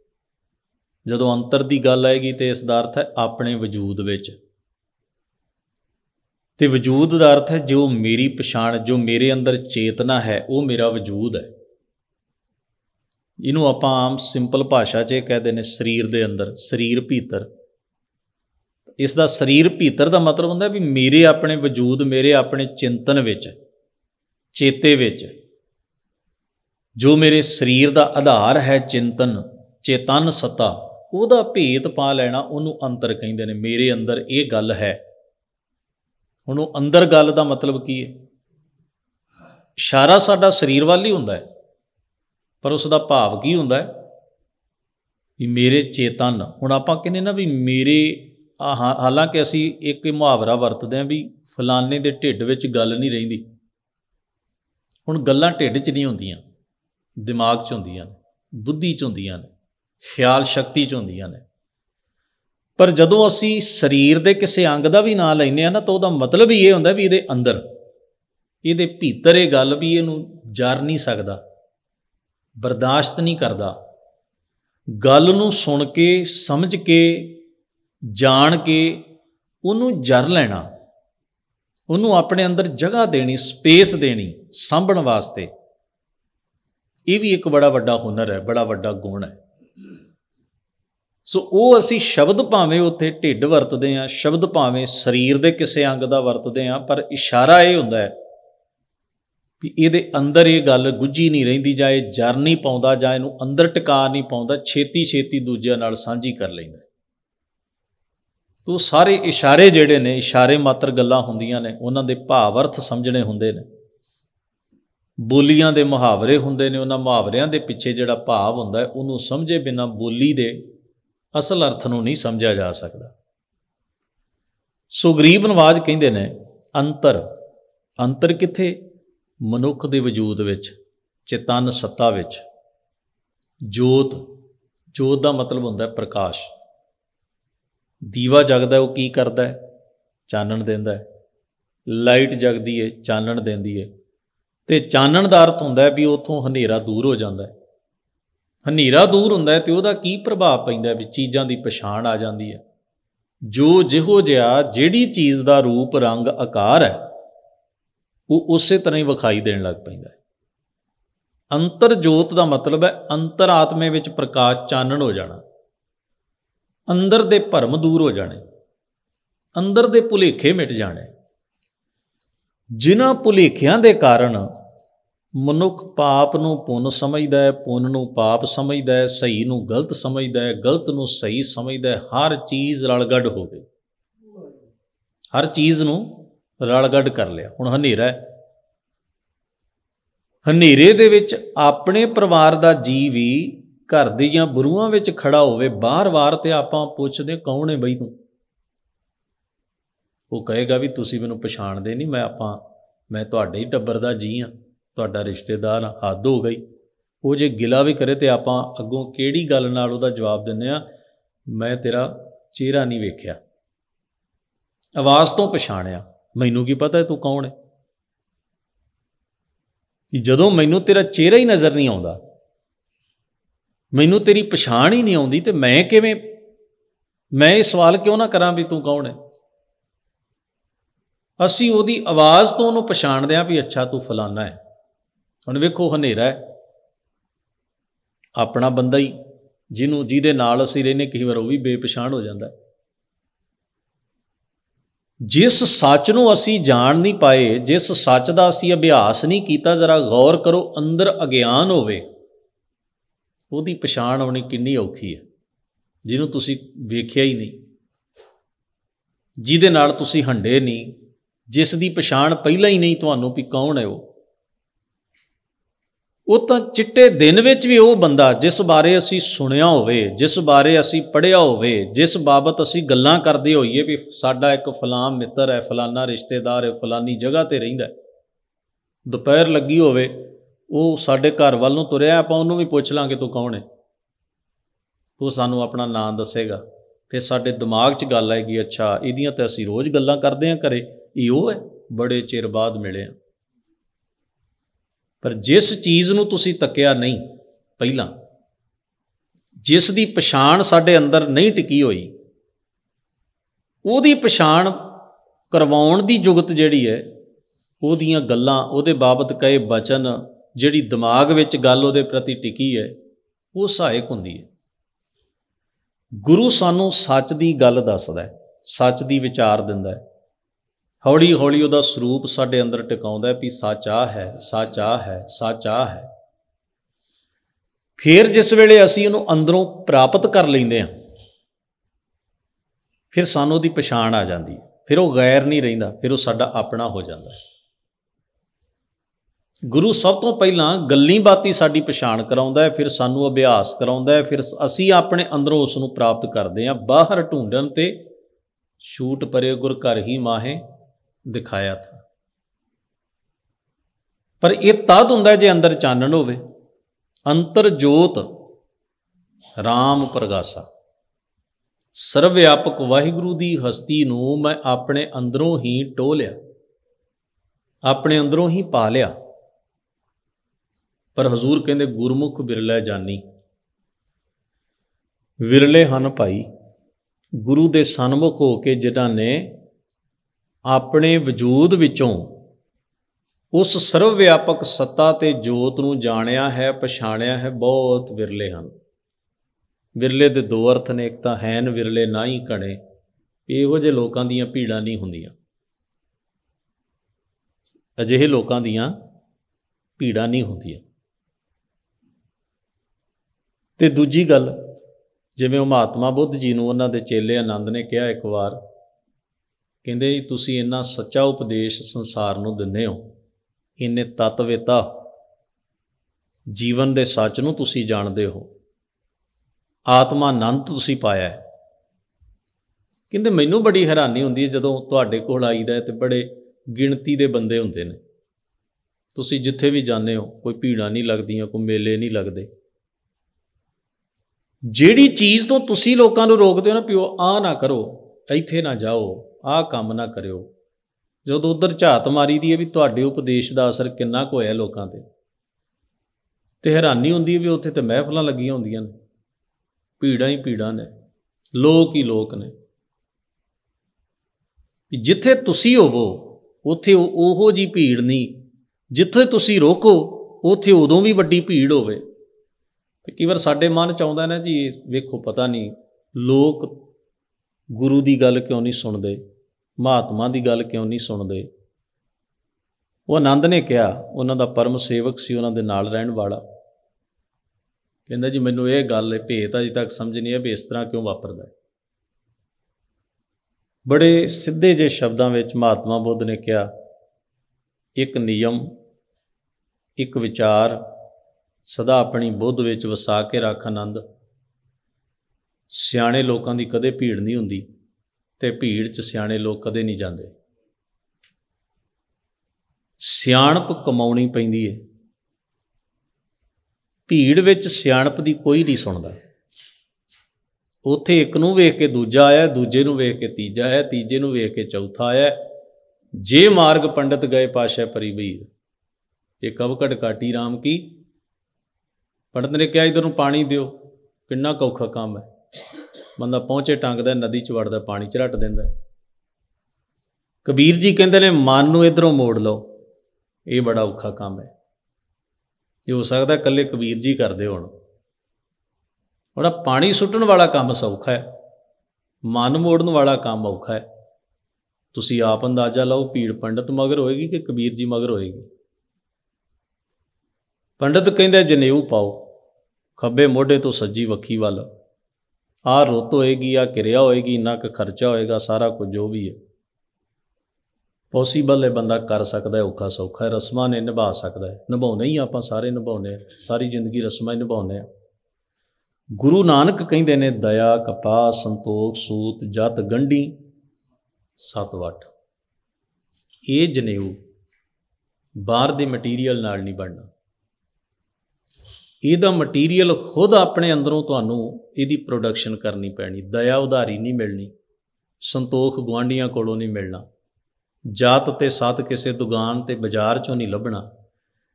ਜਦੋਂ ਅੰਤਰ ਦੀ ਗੱਲ ਆਏਗੀ ਤੇ ਇਸ ਦਾ ਅਰਥ ਹੈ ਆਪਣੇ ਵਜੂਦ ਵਿੱਚ। ਤੇ ਵਜੂਦ ਦਾ ਅਰਥ ਹੈ ਜੋ ਮੇਰੀ ਪਛਾਣ, ਜੋ ਮੇਰੇ ਅੰਦਰ ਚੇਤਨਾ ਹੈ, ਉਹ ਮੇਰਾ ਵਜੂਦ ਹੈ। ਇਹਨੂੰ ਆਪਾਂ ਆਮ ਸਿੰਪਲ ਭਾਸ਼ਾ 'ਚ ਕਹਦੇ ਨੇ ਸਰੀਰ ਦੇ ਅੰਦਰ, ਸਰੀਰ ਭੀਤਰ। ਇਸ ਦਾ ਸਰੀਰ ਭੀਤਰ ਦਾ ਮਤਲਬ ਹੁੰਦਾ ਵੀ ਮੇਰੇ ਆਪਣੇ ਵਜੂਦ, ਮੇਰੇ ਆਪਣੇ ਚਿੰਤਨ ਵਿੱਚ, ਚੇਤੇ ਵਿੱਚ, ਜੋ ਮੇਰੇ ਸਰੀਰ ਦਾ ਆਧਾਰ ਹੈ ਚਿੰਤਨ, ਚੇਤਨ ਸਤਾ, ਉਹਦਾ ਭੇਤ ਪਾ ਲੈਣਾ, ਉਹਨੂੰ ਅੰਤਰ ਕਹਿੰਦੇ ਨੇ, ਮੇਰੇ ਅੰਦਰ ਇਹ ਗੱਲ ਹੈ। ਹੁਣ ਉਹ ਅੰਦਰ ਗੱਲ ਦਾ ਮਤਲਬ ਕੀ ਹੈ? ਇਸ਼ਾਰਾ ਸਾਡਾ ਸਰੀਰ ਵੱਲ ਹੀ ਹੁੰਦਾ ਹੈ। ਪਰ ਉਸ ਦਾ ਭਾਵ ਕੀ ਹੁੰਦਾ ਹੈ? ਵੀ ਮੇਰੇ ਚੇਤਨ, ਹੁਣ ਆਪਾਂ ਕਹਿੰਦੇ ਨਾ ਵੀ ਮੇਰੇ ਹਾਲਾਂਕਿ ਅਸੀਂ ਇੱਕ ਮੁਹਾਵਰਾ ਵਰਤਦੇ ਆਂ ਵੀ ਫਲਾਣੇ ਦੇ ਢਿੱਡ ਵਿੱਚ ਗੱਲ ਨਹੀਂ ਰਹਿੰਦੀ। ਹੁਣ ਗੱਲਾਂ ਢਿੱਡ 'ਚ ਨਹੀਂ ਹੁੰਦੀਆਂ, ਦਿਮਾਗ 'ਚ ਹੁੰਦੀਆਂ ਨੇ, ਬੁੱਧੀ 'ਚ ਹੁੰਦੀਆਂ ਨੇ, ਖਿਆਲ ਸ਼ਕਤੀ 'ਚ ਹੁੰਦੀਆਂ ਨੇ। ਪਰ ਜਦੋਂ ਅਸੀਂ ਸਰੀਰ ਦੇ ਕਿਸੇ ਅੰਗ ਦਾ ਵੀ ਨਾਂ ਲੈਨੇ ਆ ਨਾ, ਤਾਂ ਉਹਦਾ ਮਤਲਬ ਹੀ ਇਹ ਹੁੰਦਾ ਵੀ ਇਹਦੇ ਅੰਦਰ, ਇਹਦੇ ਭੀਤਰ ਇਹ ਗੱਲ ਵੀ ਇਹਨੂੰ ਜਰ ਨਹੀਂ ਸਕਦਾ। ਬਰਦਾਸ਼ਤ ਨਹੀਂ ਕਰਦਾ। ਗੱਲ ਨੂੰ ਸੁਣ ਕੇ, ਸਮਝ ਕੇ, ਜਾਣ ਕੇ ਉਹਨੂੰ ਜਰ ਲੈਣਾ। ਉਹਨੂੰ ਆਪਣੇ ਅੰਦਰ ਜਗ੍ਹਾ ਦੇਣੀ, ਸਪੇਸ ਦੇਣੀ, ਸਾਂਭਣ ਵਾਸਤੇ। ਇਹ ਵੀ ਇੱਕ ਬੜਾ ਵੱਡਾ ਹੁਨਰ ਹੈ, ਬੜਾ ਵੱਡਾ ਗੁਣ ਹੈ। ਸੋ ਉਹ ਅਸੀਂ ਸ਼ਬਦ ਭਾਵੇਂ ਉੱਥੇ ਢਿੱਡ ਵਰਤਦੇ ਆ ਸ਼ਬਦ ਭਾਵੇਂ ਸਰੀਰ ਦੇ ਕਿਸੇ ਅੰਗ ਦਾ ਵਰਤਦੇ ਆ ਪਰ ਇਸ਼ਾਰਾ ਇਹ ਹੁੰਦਾ ਹੈ ਵੀ ਇਹਦੇ ਅੰਦਰ ਇਹ ਗੱਲ ਗੁੱਝੀ ਨਹੀਂ ਰਹਿੰਦੀ ਜਾਂ ਇਹ ਜਰ ਨਹੀਂ ਪਾਉਂਦਾ ਜਾਂ ਇਹਨੂੰ ਅੰਦਰ ਟਿਕਾ ਨਹੀਂ ਪਾਉਂਦਾ ਛੇਤੀ ਛੇਤੀ ਦੂਜਿਆਂ ਨਾਲ ਸਾਂਝੀ ਕਰ ਲੈਂਦਾ ਤੋ ਸਾਰੇ ਇਸ਼ਾਰੇ ਜਿਹੜੇ ਨੇ, ਇਸ਼ਾਰੇ ਮਾਤਰ ਗੱਲਾਂ ਹੁੰਦੀਆਂ ਨੇ, ਉਹਨਾਂ ਦੇ ਭਾਵ ਅਰਥ ਸਮਝਣੇ ਹੁੰਦੇ ਨੇ। ਬੋਲੀਆਂ ਦੇ ਮੁਹਾਵਰੇ ਹੁੰਦੇ ਨੇ, ਉਹਨਾਂ ਮੁਹਾਵਰਿਆਂ ਦੇ ਪਿੱਛੇ ਜਿਹੜਾ ਭਾਵ ਹੁੰਦਾ ਹੈ, ਉਹਨੂੰ ਸਮਝੇ ਬਿਨਾ ਬੋਲੀ ਦੇ ਅਸਲ ਅਰਥ ਨੂੰ ਨਹੀਂ ਸਮਝਿਆ ਜਾ ਸਕਦਾ। ਸੋ ਗਰੀਬ ਨਵਾਜ ਕਹਿੰਦੇ ਨੇ, ਅੰਤਰ। ਅੰਤਰ ਕਿੱਥੇ? ਮਨੁੱਖ ਦੇ ਵਜੂਦ ਵਿੱਚ, ਚੇਤਨ ਸੱਤਾ ਵਿੱਚ। ਜੋਤ ਜੋਤ ਦਾ ਮਤਲਬ ਹੁੰਦਾ ਹੈ ਪ੍ਰਕਾਸ਼। ਦੀਵਾ ਜਗਦਾ ਉਹ ਕੀ ਕਰਦਾ ਹੈ? ਚਾਨਣ ਦਿੰਦਾ ਹੈ। ਲਾਈਟ ਜਗਦੀ ਹੈ, ਚਾਨਣ ਦਿੰਦੀ ਹੈ। ਤੇ ਚਾਨਣ ਦਾ ਅਰਥ ਹੁੰਦਾ ਹੈ ਵੀ ਉਥੋਂ ਹਨੇਰਾ ਦੂਰ ਹੋ ਜਾਂਦਾ ਹੈ। ਹਨੇਰਾ ਦੂਰ ਹੁੰਦਾ ਹੈ ਤੇ ਉਹਦਾ ਕੀ ਪ੍ਰਭਾਵ ਪੈਂਦਾ ਵੀ ਚੀਜ਼ਾਂ ਦੀ ਪਛਾਣ ਆ ਜਾਂਦੀ ਹੈ। ਜੋ ਜਿਹੋ ਜਿਹਾ, ਜਿਹੜੀ ਚੀਜ਼ ਦਾ ਰੂਪ, ਰੰਗ, ਆਕਾਰ ਹੈ ਉਹ ਉਸੇ ਤਰ੍ਹਾਂ ਹੀ ਵਿਖਾਈ ਦੇਣ ਲੱਗ ਪੈਂਦਾ ਹੈ। ਅੰਤਰ ਜੋਤ ਦਾ ਮਤਲਬ ਹੈ ਅੰਤਰ ਆਤਮੇ ਵਿੱਚ ਪ੍ਰਕਾਸ਼ ਚਾਨਣ ਹੋ ਜਾਣਾ, ਅੰਦਰ ਦੇ ਭਰਮ ਦੂਰ ਹੋ ਜਾਣੇ, ਅੰਦਰ ਦੇ ਭੁਲੇਖੇ ਮਿਟ ਜਾਣੇ। ਜਿਨ੍ਹਾਂ ਭੁਲੇਖਿਆਂ ਦੇ ਕਾਰਨ ਮਨੁੱਖ ਪਾਪ ਨੂੰ ਪੁੰਨ ਸਮਝਦਾ ਹੈ, ਪੁੰਨ ਨੂੰ ਪਾਪ ਸਮਝਦਾ ਹੈ, ਸਹੀ ਨੂੰ ਗਲਤ ਸਮਝਦਾ ਹੈ, ਗਲਤ ਨੂੰ ਸਹੀ ਸਮਝਦਾ ਹੈ, ਹਰ ਚੀਜ਼ ਰਲਗੱਡ ਹੋ ਗਈ। ਹਰ ਚੀਜ਼ ਨੂੰ ਰਲਗੱਡ ਕਰ ਲਿਆ। ਹੁਣ ਹਨੇਰਾ ਹੈ। ਹਨੇਰੇ ਦੇ ਵਿੱਚ ਆਪਣੇ ਪਰਿਵਾਰ ਦਾ ਜੀ ਵੀ ਘਰ ਦੀਆਂ ਬਰੂਆਂ ਵਿੱਚ ਖੜਾ ਹੋਵੇ ਬਾਰ-ਬਾਰ ਤੇ ਆਪਾਂ ਪੁੱਛਦੇ ਕੌਣ ਹੈ ਬਈ ਤੂੰ? ਉਹ ਕਹੇਗਾ ਵੀ ਤੁਸੀਂ ਮੈਨੂੰ ਪਛਾਣਦੇ ਨਹੀਂ, ਮੈਂ ਆਪਾਂ, ਮੈਂ ਤੁਹਾਡੇ ਹੀ ਟੱਬਰ ਦਾ ਜੀ ਆ ਤੁਹਾਡਾ ਰਿਸ਼ਤੇਦਾਰ ਆ ਹੱਦ ਹੋ ਗਈ। ਉਹ ਜੇ ਗਿਲਾ ਵੀ ਕਰੇ ਤੇ ਆਪਾਂ ਅੱਗੋਂ ਕਿਹੜੀ ਗੱਲ ਨਾਲ ਉਹਦਾ ਜਵਾਬ ਦਿੰਨੇ ਆ ਮੈਂ ਤੇਰਾ ਚਿਹਰਾ ਨਹੀਂ ਵੇਖਿਆ। ਆਵਾਜ਼ ਤੋਂ ਪਛਾਣਿਆ। ਮੈਨੂੰ ਕੀ ਪਤਾ ਤੂੰ ਕੌਣ ਹੈ? ਕਿ ਜਦੋਂ ਮੈਨੂੰ ਤੇਰਾ ਚਿਹਰਾ ਹੀ ਨਜ਼ਰ ਨਹੀਂ ਆਉਂਦਾ, ਮੈਨੂੰ ਤੇਰੀ ਪਛਾਣ ਹੀ ਨਹੀਂ ਆਉਂਦੀ, ਤੇ ਮੈਂ ਕਿਵੇਂ, ਮੈਂ ਇਹ ਸਵਾਲ ਕਿਉਂ ਨਾ ਕਰਾਂ ਵੀ ਤੂੰ ਕੌਣ ਹੈ? ਅਸੀਂ ਉਹਦੀ ਆਵਾਜ਼ ਤੋਂ ਉਹਨੂੰ ਪਛਾਣਦੇ ਆਂ ਵੀ ਅੱਛਾ ਤੂੰ ਫਲਾਨਾ ਹੈ। ਹੁਣ ਵੇਖੋ ਹਨੇਰਾ ਹੈ। ਆਪਣਾ ਬੰਦਾ ਹੀ, ਜਿਹਨੂੰ ਜਿਹਦੇ ਨਾਲ ਅਸੀਂ ਰਹਿੰਦੇ ਕਈ ਵਾਰ ਉਹ ਵੀ ਬੇਪਛਾਣ ਹੋ ਜਾਂਦਾ ਜਿਸ ਸੱਚ ਨੂੰ ਅਸੀਂ ਜਾਣ ਨਹੀਂ ਪਾਏ, ਜਿਸ ਸੱਚ ਦਾ ਅਸੀਂ ਅਭਿਆਸ ਨਹੀਂ ਕੀਤਾ, ਜ਼ਰਾ ਗੌਰ ਕਰੋ ਅੰਦਰ ਅਗਿਆਨ ਹੋਵੇ। ਉਹਦੀ ਪਛਾਣ ਆਉਣੀ ਕਿੰਨੀ ਔਖੀ ਹੈ। ਜਿਹਨੂੰ ਤੁਸੀਂ ਵੇਖਿਆ ਹੀ ਨਹੀਂ। ਜਿਹਦੇ ਨਾਲ ਤੁਸੀਂ ਹੰਡੇ ਨਹੀਂ। ਜਿਸ ਦੀ ਪਛਾਣ ਪਹਿਲਾਂ ਹੀ ਨਹੀਂ ਤੁਹਾਨੂੰ ਵੀ ਕੌਣ ਹੈ ਉਹ? ਉਹ ਤਾਂ ਚਿੱਟੇ ਦਿਨ ਵਿੱਚ ਵੀ ਉਹ ਬੰਦਾ, ਜਿਸ ਬਾਰੇ ਅਸੀਂ ਸੁਣਿਆ ਹੋਵੇ, ਜਿਸ ਬਾਰੇ ਅਸੀਂ ਪੜ੍ਹਿਆ ਹੋਵੇ, ਜਿਸ ਬਾਬਤ ਅਸੀਂ ਗੱਲਾਂ ਕਰਦੇ ਹੋਈਏ ਵੀ ਸਾਡਾ ਇੱਕ ਫਲਾਂ ਮਿੱਤਰ ਹੈ, ਫਲਾਨਾ ਰਿਸ਼ਤੇਦਾਰ ਹੈ, ਫਲਾਨੀ ਜਗ੍ਹਾ ਤੇ ਰਹਿੰਦਾ ਦੁਪਹਿਰ ਲੱਗੀ ਹੋਵੇ, ਉਹ ਸਾਡੇ ਘਰ ਵੱਲ ਨੂੰ ਤੁਰਿਆ, ਆਪਾਂ ਉਹਨੂੰ ਵੀ ਪੁੱਛ ਲਾਂਗੇ ਤੂੰ ਕੌਣ ਹੈ? ਉਹ ਸਾਨੂੰ ਆਪਣਾ ਨਾਮ ਦੱਸੇਗਾ। ਫਿਰ ਸਾਡੇ ਦਿਮਾਗ 'ਚ ਗੱਲ ਆਏਗੀ, ਅੱਛਾ, ਇਹਦੀਆਂ ਤਾਂ ਅਸੀਂ ਰੋਜ਼ ਗੱਲਾਂ ਕਰਦੇ ਆਂ ਘਰੇ, ਇਹ ਉਹ ਹੈ, ਬੜੇ ਚਿਰ ਬਾਅਦ ਮਿਲੇ ਆ ਪਰ ਜਿਸ ਚੀਜ਼ ਨੂੰ ਤੁਸੀਂ ਤੱਕਿਆ ਨਹੀਂ ਪਹਿਲਾਂ, ਜਿਸ ਦੀ ਪਛਾਣ ਸਾਡੇ ਅੰਦਰ ਨਹੀਂ ਟਿਕੀ ਹੋਈ, ਉਹਦੀ ਪਛਾਣ ਕਰਵਾਉਣ ਦੀ ਜੁਗਤ ਜਿਹੜੀ ਹੈ, ਉਹਦੀਆਂ ਗੱਲਾਂ, ਉਹਦੇ ਬਾਬਤ ਕਹੇ ਬਚਨ, ਜਿਹੜੀ ਦਿਮਾਗ ਵਿੱਚ ਗੱਲ ਉਹਦੇ ਪ੍ਰਤੀ ਟਿਕੀ ਹੈ, ਉਹ ਸਹਾਇਕ ਹੁੰਦੀ ਹੈ। ਗੁਰੂ ਸਾਨੂੰ ਸੱਚ ਦੀ ਗੱਲ ਦੱਸਦਾ ਹੈ, ਸੱਚ ਦੀ ਵਿਚਾਰ ਦਿੰਦਾ ਹੈ। ਹੌਲੀ ਹੌਲੀ ਉਹਦਾ ਸਰੂਪ ਸਾਡੇ ਅੰਦਰ ਟਿਕਾਉਂਦਾ ਵੀ ਸੱਚ ਆ ਹੈ, ਸੱਚ ਆ ਹੈ, ਸੱਚ ਆ ਹੈ। ਫਿਰ ਜਿਸ ਵੇਲੇ ਅਸੀਂ ਉਹਨੂੰ ਅੰਦਰੋਂ ਪ੍ਰਾਪਤ ਕਰ ਲੈਂਦੇ ਹਾਂ, ਫਿਰ ਸਾਨੂੰ ਉਹਦੀ ਪਛਾਣ ਆ ਜਾਂਦੀ ਫਿਰ ਉਹ ਗੈਰ ਨਹੀਂ ਰਹਿੰਦਾ, ਫਿਰ ਉਹ ਸਾਡਾ ਆਪਣਾ ਹੋ ਜਾਂਦਾ ਗੁਰੂ ਸਭ ਤੋਂ ਪਹਿਲਾਂ ਗੱਲੀ ਬਾਤੀ ਸਾਡੀ ਪਛਾਣ ਕਰਾਉਂਦਾ ਹੈ, ਫਿਰ ਸਾਨੂੰ ਅਭਿਆਸ ਕਰਾਉਂਦਾ ਹੈ, ਫਿਰ ਅਸੀਂ ਆਪਣੇ ਅੰਦਰੋਂ ਉਸ ਨੂੰ ਪ੍ਰਾਪਤ ਕਰਦੇ ਹਾਂ। ਬਾਹਰ ਢੂੰਡਣ ਤੇ ਛੂਟ ਪਰੇ ਗੁਰ ਘਰ ਹੀ ਮਾਹੇ ਦਿਖਾਇਆ ਥਾ। ਪਰ ਇਹ ਤਦ ਹੁੰਦਾ ਜੇ ਅੰਦਰ ਚਾਨਣ ਹੋਵੇ। ਅੰਤਰ ਜੋਤ RAM ਪ੍ਰਗਾਸਾ। ਸਰਵ ਵਿਆਪਕ ਵਾਹਿਗੁਰੂ ਦੀ ਹਸਤੀ ਨੂੰ ਮੈਂ ਆਪਣੇ ਅੰਦਰੋਂ ਹੀ ਟੋਲਿਆ। ਆਪਣੇ ਅੰਦਰੋਂ ਹੀ ਪਾ ਲਿਆ। ਪਰ ਹਜ਼ੂਰ ਕਹਿੰਦੇ, ਗੁਰਮੁਖ ਬਿਰਲੇ ਜਾਨੀ। ਵਿਰਲੇ ਹਨ ਭਾਈ, ਗੁਰੂ ਦੇ ਸਨਮੁਖ ਹੋ ਕੇ ਜਿਨ੍ਹਾਂ ਨੇ ਆਪਣੇ ਵਜੂਦ ਵਿੱਚੋਂ ਉਸ ਸਰਵ ਵਿਆਪਕ ਸੱਤਾ ਤੇ ਜੋਤ ਨੂੰ ਜਾਣਿਆ ਹੈ, ਪਛਾਣਿਆ ਹੈ, ਬਹੁਤ ਵਿਰਲੇ ਹਨ। ਵਿਰਲੇ ਦੇ ਦੋ ਅਰਥ ਨੇ, ਇੱਕ ਤਾਂ ਹੈਨ ਵਿਰਲੇ ਨਾ ਹੀ ਕਣੇ ਇਹੋ ਜਿਹੇ ਲੋਕਾਂ ਦੀਆਂ ਭੀੜਾਂ ਨਹੀਂ ਹੁੰਦੀਆਂ। ਅਜਿਹੇ ਲੋਕਾਂ ਦੀਆਂ ਭੀੜਾਂ ਨਹੀਂ ਹੁੰਦੀਆਂ। ਤੇ ਦੂਜੀ ਗੱਲ, ਜਿਵੇਂ ਉਹ ਮਹਾਤਮਾ ਬੁੱਧ ਜੀ ਨੂੰ ਉਹਨਾਂ ਦੇ ਚੇਲੇ ਆਨੰਦ ਨੇ ਕਿਹਾ ਇੱਕ ਵਾਰ ਕਹਿੰਦੇ ਜੀ, ਤੁਸੀਂ ਇੰਨਾ ਸੱਚਾ ਉਪਦੇਸ਼ ਸੰਸਾਰ ਨੂੰ ਦਿੰਦੇ ਹੋ, ਇੰਨੇ ਤਤਵੇਤਾ ਜੀਵਨ ਦੇ ਸੱਚ ਨੂੰ ਤੁਸੀਂ ਜਾਣਦੇ ਹੋ। ਆਤਮਾ ਅਨੰਤ ਤੁਸੀਂ ਪਾਇਆ ਹੈ। ਕਹਿੰਦੇ ਮੈਨੂੰ ਬੜੀ ਹੈਰਾਨੀ ਹੁੰਦੀ ਹੈ ਜਦੋਂ ਤੁਹਾਡੇ ਕੋਲ ਆਈਦਾ ਤੇ ਬੜੇ ਗਿਣਤੀ ਦੇ ਬੰਦੇ ਹੁੰਦੇ ਨੇ। ਤੁਸੀਂ ਜਿੱਥੇ ਵੀ ਜਾਂਦੇ ਹੋ, ਕੋਈ ਭੀੜਾਂ ਨਹੀਂ ਲੱਗਦੀਆਂ, ਕੋਈ ਮੇਲੇ ਨਹੀਂ ਲੱਗਦੇ। ਜਿਹੜੀ ਚੀਜ਼ ਤੋਂ ਤੁਸੀਂ ਲੋਕਾਂ ਨੂੰ ਰੋਕਦੇ ਹੋ ਨਾ, ਪਿਓ ਆ ਨਾ ਕਰੋ, ਇੱਥੇ ਨਾ ਜਾਓ। ਆਹ ਕੰਮ ਨਾ ਕਰਿਓ। ਜਦੋਂ ਉਧਰ ਝਾਤ ਮਾਰੀ ਦੀ ਹੈ ਵੀ ਤੁਹਾਡੇ ਉਪਦੇਸ਼ ਦਾ ਅਸਰ ਕਿੰਨਾ ਕੁ ਹੋਇਆ ਲੋਕਾਂ ਤੇ। ਤੇ ਹੈਰਾਨੀ ਹੁੰਦੀ ਹੈ ਵੀ ਉੱਥੇ ਤੇ ਮਹਿਫਲਾਂ ਲੱਗੀਆਂ ਹੁੰਦੀਆਂ ਨੇ। ਭੀੜਾਂ ਹੀ ਭੀੜਾਂ ਨੇ। ਲੋਕ ਹੀ ਲੋਕ ਨੇ। ਜਿੱਥੇ ਤੁਸੀਂ ਹੋਵੋ, ਉੱਥੇ ਉਹੋ ਜੀ ਭੀੜ ਨਹੀਂ। ਜਿੱਥੇ ਤੁਸੀਂ ਰੋਕੋ, ਉੱਥੇ ਉਦੋਂ ਵੀ ਵੱਡੀ ਭੀੜ ਹੋਵੇ। ਤੇ ਕਈ ਵਾਰ ਸਾਡੇ ਮਨ ਚ ਆਉਂਦਾ ਨਾ ਜੀ, ਵੇਖੋ, ਪਤਾ ਨਹੀਂ, ਲੋਕ ਗੁਰੂ ਦੀ ਗੱਲ ਕਿਉਂ ਨਹੀਂ ਸੁਣਦੇ? ਮਹਾਤਮਾ ਦੀ ਗੱਲ ਕਿਉਂ ਨਹੀਂ ਸੁਣਦੇ? ਉਹ ਆਨੰਦ ਨੇ ਕਿਹਾ, ਉਹਨਾਂ ਦਾ ਪਰਮ ਸੇਵਕ ਸੀ, ਉਹਨਾਂ ਦੇ ਨਾਲ ਰਹਿਣ ਵਾਲਾ। ਕਹਿੰਦਾ ਜੀ, ਮੈਨੂੰ ਇਹ ਗੱਲ ਹੈ ਭੇਤ ਅਜੇ ਤੱਕ ਸਮਝ ਨਹੀਂ ਆ ਵੀ ਇਸ ਤਰ੍ਹਾਂ ਕਿਉਂ ਵਾਪਰਦਾ ਬੜੇ ਸਿੱਧੇ ਜੇ ਸ਼ਬਦਾਂ ਵਿੱਚ ਮਹਾਤਮਾ ਬੁੱਧ ਨੇ ਕਿਹਾ, ਇੱਕ ਨਿਯਮ, ਇੱਕ ਵਿਚਾਰ, ਸਦਾ ਆਪਣੀ ਬੁੱਧ ਵਿੱਚ ਵਸਾ ਕੇ ਰੱਖ ਆਨੰਦ। ਸਿਆਣੇ ਲੋਕਾਂ ਦੀ ਕਦੇ ਭੀੜ ਨਹੀਂ ਹੁੰਦੀ। ਤੇ ਭੀੜ 'ਚ ਸਿਆਣੇ ਲੋਕ ਕਦੇ ਨਹੀਂ ਜਾਂਦੇ। ਸਿਆਣਪ ਕਮਾਉਣੀ ਪੈਂਦੀ ਹੈ ਭੀੜ ਵਿੱਚ ਸਿਆਣਪ ਦੀ ਕੋਈ ਨਹੀਂ ਸੁਣਦਾ। ਉੱਥੇ ਇੱਕ ਨੂੰ ਵੇਖ ਕੇ ਦੂਜਾ ਆਇਆ, ਦੂਜੇ ਨੂੰ ਵੇਖ ਕੇ ਤੀਜਾ ਆਇਆ, ਤੀਜੇ ਨੂੰ ਵੇਖ ਕੇ ਚੌਥਾ ਆਇਆ। ਜੇ ਮਾਰਗ ਪੰਡਤ ਗਏ ਪਾਸ਼ਾ ਪਰਿਵੀਰ ਇਹ ਕਵਕਟ ਕਾਟੀ ਰਾਮ ਕੀ? ਪੰਡਤ ਨੇ ਕਿਹਾ, ਇਧਰ ਨੂੰ ਪਾਣੀ ਦਿਓ, ਕਿੰਨਾ ਕੌਖਾ ਕੰਮ ਹੈ। ਬੰਦਾ ਪਹੁੰਚੇ ਟੰਗਦਾ ਨਦੀ ਚ ਵੜਦਾ, ਪਾਣੀ ਚ ਰੱਟ ਦਿੰਦਾ। ਕਬੀਰ ਜੀ ਕਹਿੰਦੇ ਨੇ, ਮਨ ਨੂੰ ਇਧਰੋਂ ਮੋੜ ਲਓ। ਇਹ ਬੜਾ ਔਖਾ ਕੰਮ ਹੈ। ਇਹ ਹੋ ਸਕਦਾ ਇਕੱਲੇ ਕਬੀਰ ਜੀ ਕਰਦੇ ਹੋਣ। ਉਹਦਾ ਪਾਣੀ ਸੁੱਟਣ ਵਾਲਾ ਕੰਮ ਸੌਖਾ ਹੈ। ਮਨ ਮੋੜਨ ਵਾਲਾ ਕੰਮ ਔਖਾ ਹੈ। ਤੁਸੀਂ ਆਪ ਅੰਦਾਜ਼ਾ ਲਾਓ ਭੀੜ ਪੰਡਤ ਮਗਰ ਹੋਏਗੀ ਕਿ ਕਬੀਰ ਜੀ ਮਗਰ ਹੋਏਗੀ? ਪੰਡਤ ਕਹਿੰਦਾ, ਜਨੇਊ ਪਾਓ। ਖੱਬੇ ਮੋਢੇ ਤੋਂ ਸੱਜੀ ਵੱਖੀ ਵੱਲ। ਆ ਰੁੱਤ ਹੋਏਗੀ ਆ ਕਿਰਿਆ ਹੋਏਗੀ, ਇੰਨਾ ਕੁ ਖਰਚਾ ਹੋਏਗਾ, ਸਾਰਾ ਕੁਝ ਜੋ ਵੀ ਹੈ। ਪੋਸੀਬਲ ਹੈ ਬੰਦਾ ਕਰ ਸਕਦਾ ਹੈ, ਔਖਾ ਸੌਖਾ ਹੈ, ਰਸਮਾਂ ਨੇ ਨਿਭਾ ਸਕਦਾ ਹੈ। ਨਿਭਾਉਣਾ ਹੀ ਆਪਾਂ ਸਾਰੇ ਨਿਭਾਉਨੇ ਆ ਸਾਰੀ ਜ਼ਿੰਦਗੀ ਰਸਮਾਂ ਹੀ ਨਿਭਾਉਨੇ ਆ ਗੁਰੂ ਨਾਨਕ ਕਹਿੰਦੇ ਨੇ, ਦਇਆ, ਕਪਾਹ, ਸੰਤੋਖ, ਸੂਤ, ਜਤ, ਗੰਢੀ ਸਤ ਵਟ ਇਹ ਜਨੇਊ ਬਾਹਰ ਦੇ ਮਟੀਰੀਅਲ ਨਾਲ ਨਹੀਂ ਬਣਨਾ। ਇਹਦਾ ਮਟੀਰੀਅਲ ਖੁਦ ਆਪਣੇ ਅੰਦਰੋਂ ਤੁਹਾਨੂੰ ਇਹਦੀ ਪ੍ਰੋਡਕਸ਼ਨ ਕਰਨੀ ਪੈਣੀ, ਦਇਆ ਉਧਾਰੀ ਨਹੀਂ ਮਿਲਣੀ, ਸੰਤੋਖ ਗਵਾਂਡੀਆਂ ਕੋਲੋਂ ਨਹੀਂ ਮਿਲਣਾ, ਜਾਤ ਤੇ ਸਤ ਕਿਸੇ ਦੁਕਾਨ ਤੇ ਬਾਜ਼ਾਰ ਚੋਂ ਨਹੀਂ ਲੱਭਣਾ,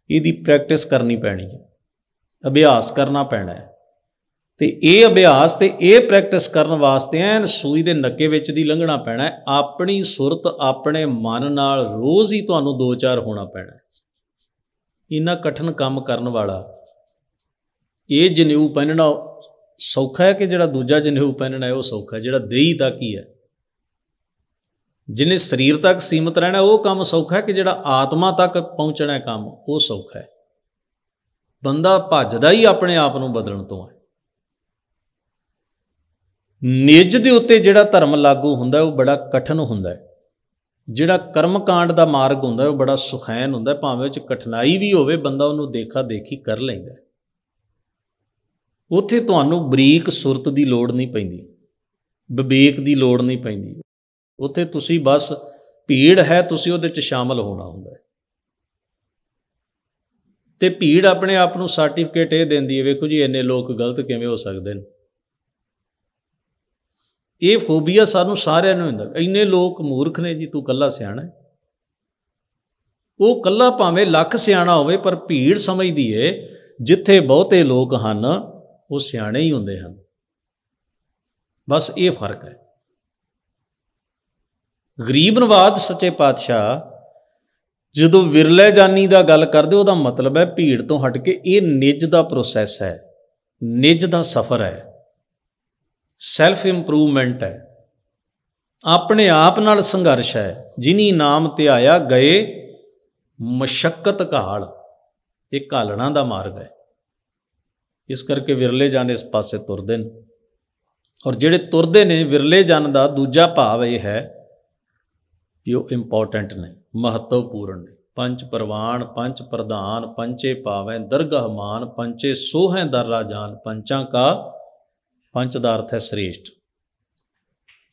ਇਹਦੀ ਪ੍ਰੈਕਟਿਸ ਕਰਨੀ ਪੈਣੀ ਹੈ, ਅਭਿਆਸ ਕਰਨਾ ਪੈਣਾ ਹੈ। ਤੇ ਇਹ ਅਭਿਆਸ ਤੇ ਇਹ ਪ੍ਰੈਕਟਿਸ ਕਰਨ ਵਾਸਤੇ ਐਨ ਸੂਈ ਦੇ ਨੱਕੇ ਵਿੱਚ ਦੀ ਲੰਘਣਾ ਪੈਣਾ ਹੈ, ਆਪਣੀ ਸੁਰਤ ਆਪਣੇ ਮਨ ਨਾਲ ਰੋਜ਼ ਹੀ ਤੁਹਾਨੂੰ ਦੋ ਚਾਰ ਹੋਣਾ ਪੈਣਾ ਹੈ। ਇੰਨਾ ਕਠਿਨ ਕੰਮ ਕਰਨ ਵਾਲਾ ਇਹ ਜਨੇਊ ਪਹਿਨਣਾ ਸੌਖਾ ਹੈ ਕਿ ਜਿਹੜਾ ਦੂਜਾ ਜਨੇਊ ਪਹਿਨਣਾ ਹੈ ਉਹ ਸੌਖਾ ਹੈ? ਜਿਹੜਾ ਦੇਹੀ ਤੱਕ ਹੀ ਹੈ। ਜਿਹਨੇ ਸਰੀਰ ਤੱਕ ਸੀਮਤ ਰਹਿਣਾ ਉਹ ਕੰਮ ਸੌਖਾ ਹੈ ਕਿ ਜਿਹੜਾ ਆਤਮਾ ਤੱਕ ਪਹੁੰਚਣਾ ਹੈ ਕੰਮ, ਉਹ ਸੌਖਾ ਹੈ। ਬੰਦਾ ਭੱਜਦਾ ਹੀ ਆਪਣੇ ਆਪ ਨੂੰ ਬਦਲਣ ਤੋਂ ਹੈ। ਨਿਜ ਦੇ ਉੱਤੇ ਜਿਹੜਾ ਧਰਮ ਲਾਗੂ ਹੁੰਦਾ ਉਹ ਬੜਾ ਕਠਿਨ ਹੁੰਦਾ ਹੈ। ਜਿਹੜਾ ਕਰਮਕਾਂਡ ਦਾ ਮਾਰਗ ਹੁੰਦਾ ਉਹ ਬੜਾ ਸੁਖੈਨ ਹੁੰਦਾ ਭਾਵੇਂ ਵਿੱਚ ਕਠਿਨਾਈ ਵੀ ਹੋਵੇ, ਬੰਦਾ ਉਹਨੂੰ ਦੇਖਾ ਦੇਖੀ ਕਰ ਲੈਂਦਾ ਉੱਥੇ ਤੁਹਾਨੂੰ ਬਰੀਕ ਸੁਰਤ ਦੀ ਲੋੜ ਨਹੀਂ ਪੈਂਦੀ, ਵਿਵੇਕ ਦੀ ਲੋੜ ਨਹੀਂ ਪੈਂਦੀ। ਉੱਥੇ ਤੁਸੀਂ ਬਸ ਭੀੜ ਹੈ, ਤੁਸੀਂ ਉਹਦੇ 'ਚ ਸ਼ਾਮਲ ਹੋਣਾ ਹੁੰਦਾ ਹੈ। ਤੇ ਭੀੜ ਆਪਣੇ ਆਪ ਨੂੰ ਸਰਟੀਫਿਕੇਟ ਇਹ ਦਿੰਦੀ ਹੈ, ਵੇਖੋ ਜੀ ਇੰਨੇ ਲੋਕ ਗਲਤ ਕਿਵੇਂ ਹੋ ਸਕਦੇ ਨੇ। ਇਹ ਫੋਬੀਆ ਸਾਨੂੰ ਸਾਰਿਆਂ ਨੂੰ ਹੁੰਦਾ, ਇੰਨੇ ਲੋਕ ਮੂਰਖ ਨੇ ਜੀ, ਤੂੰ ਕੱਲਾ ਸਿਆਣਾ ਉਹ ਕੱਲਾ ਭਾਵੇਂ ਲੱਖ ਸਿਆਣਾ ਹੋਵੇ, ਪਰ ਭੀੜ ਸਮਝਦੀ ਏ, ਜਿੱਥੇ ਬਹੁਤੇ ਲੋਕ ਹਨ ਉਹ ਸਿਆਣੇ ਹੀ ਹੁੰਦੇ ਹਨ। ਬਸ ਇਹ ਫ਼ਰਕ ਹੈ। ਗਰੀਬ ਨਵਾਜ਼ ਸੱਚੇ ਪਾਤਸ਼ਾਹ ਜਦੋਂ ਵਿਰਲੇ ਜਾਨੀ ਦਾ ਗੱਲ ਕਰਦੇ, ਉਹਦਾ ਮਤਲਬ ਹੈ ਭੀੜ ਤੋਂ ਹਟ ਕੇ ਇਹ ਨਿੱਜ ਦਾ ਪ੍ਰੋਸੈਸ ਹੈ। ਨਿੱਜ ਦਾ ਸਫ਼ਰ ਹੈ। ਸੈਲਫ ਇੰਪਰੂਵਮੈਂਟ ਹੈ। ਆਪਣੇ ਆਪ ਨਾਲ ਸੰਘਰਸ਼ ਹੈ। ਜਿਨੀ ਨਾਮ ਤੇ ਆਇਆ ਗਏ, ਮਸ਼ਕਤ ਘਾਲ ਇਹ ਘਾਲਣਾ ਦਾ ਮਾਰਗ ਹੈ। ਇਸ ਕਰਕੇ ਵਿਰਲੇ ਜਨ ਇਸ ਪਾਸੇ ਤੁਰਦੇ ਨੇ। ਔਰ ਜਿਹੜੇ ਤੁਰਦੇ ਨੇ ਵਿਰਲੇ ਜਨ ਦਾ ਦੂਜਾ ਭਾਵ ਇਹ ਹੈ ਕਿ ਉਹ ਇੰਪੋਰਟੈਂਟ ਨੇ, ਮਹੱਤਵਪੂਰਨ ਨੇ। ਪੰਜ ਪ੍ਰਵਾਨ, ਪੰਜ ਪ੍ਰਧਾਨ ਪੰਚੇ ਪਾਵੈ ਦਰਗਹ ਮਾਨ ਪੰਚੇ ਸੋਹੈ ਦਰ ਰਾਜਾਨ ਪੰਚਾਂ ਕਾ, ਪੰਚ ਦਾ ਅਰਥ ਹੈ ਸ੍ਰੇਸ਼ਟ।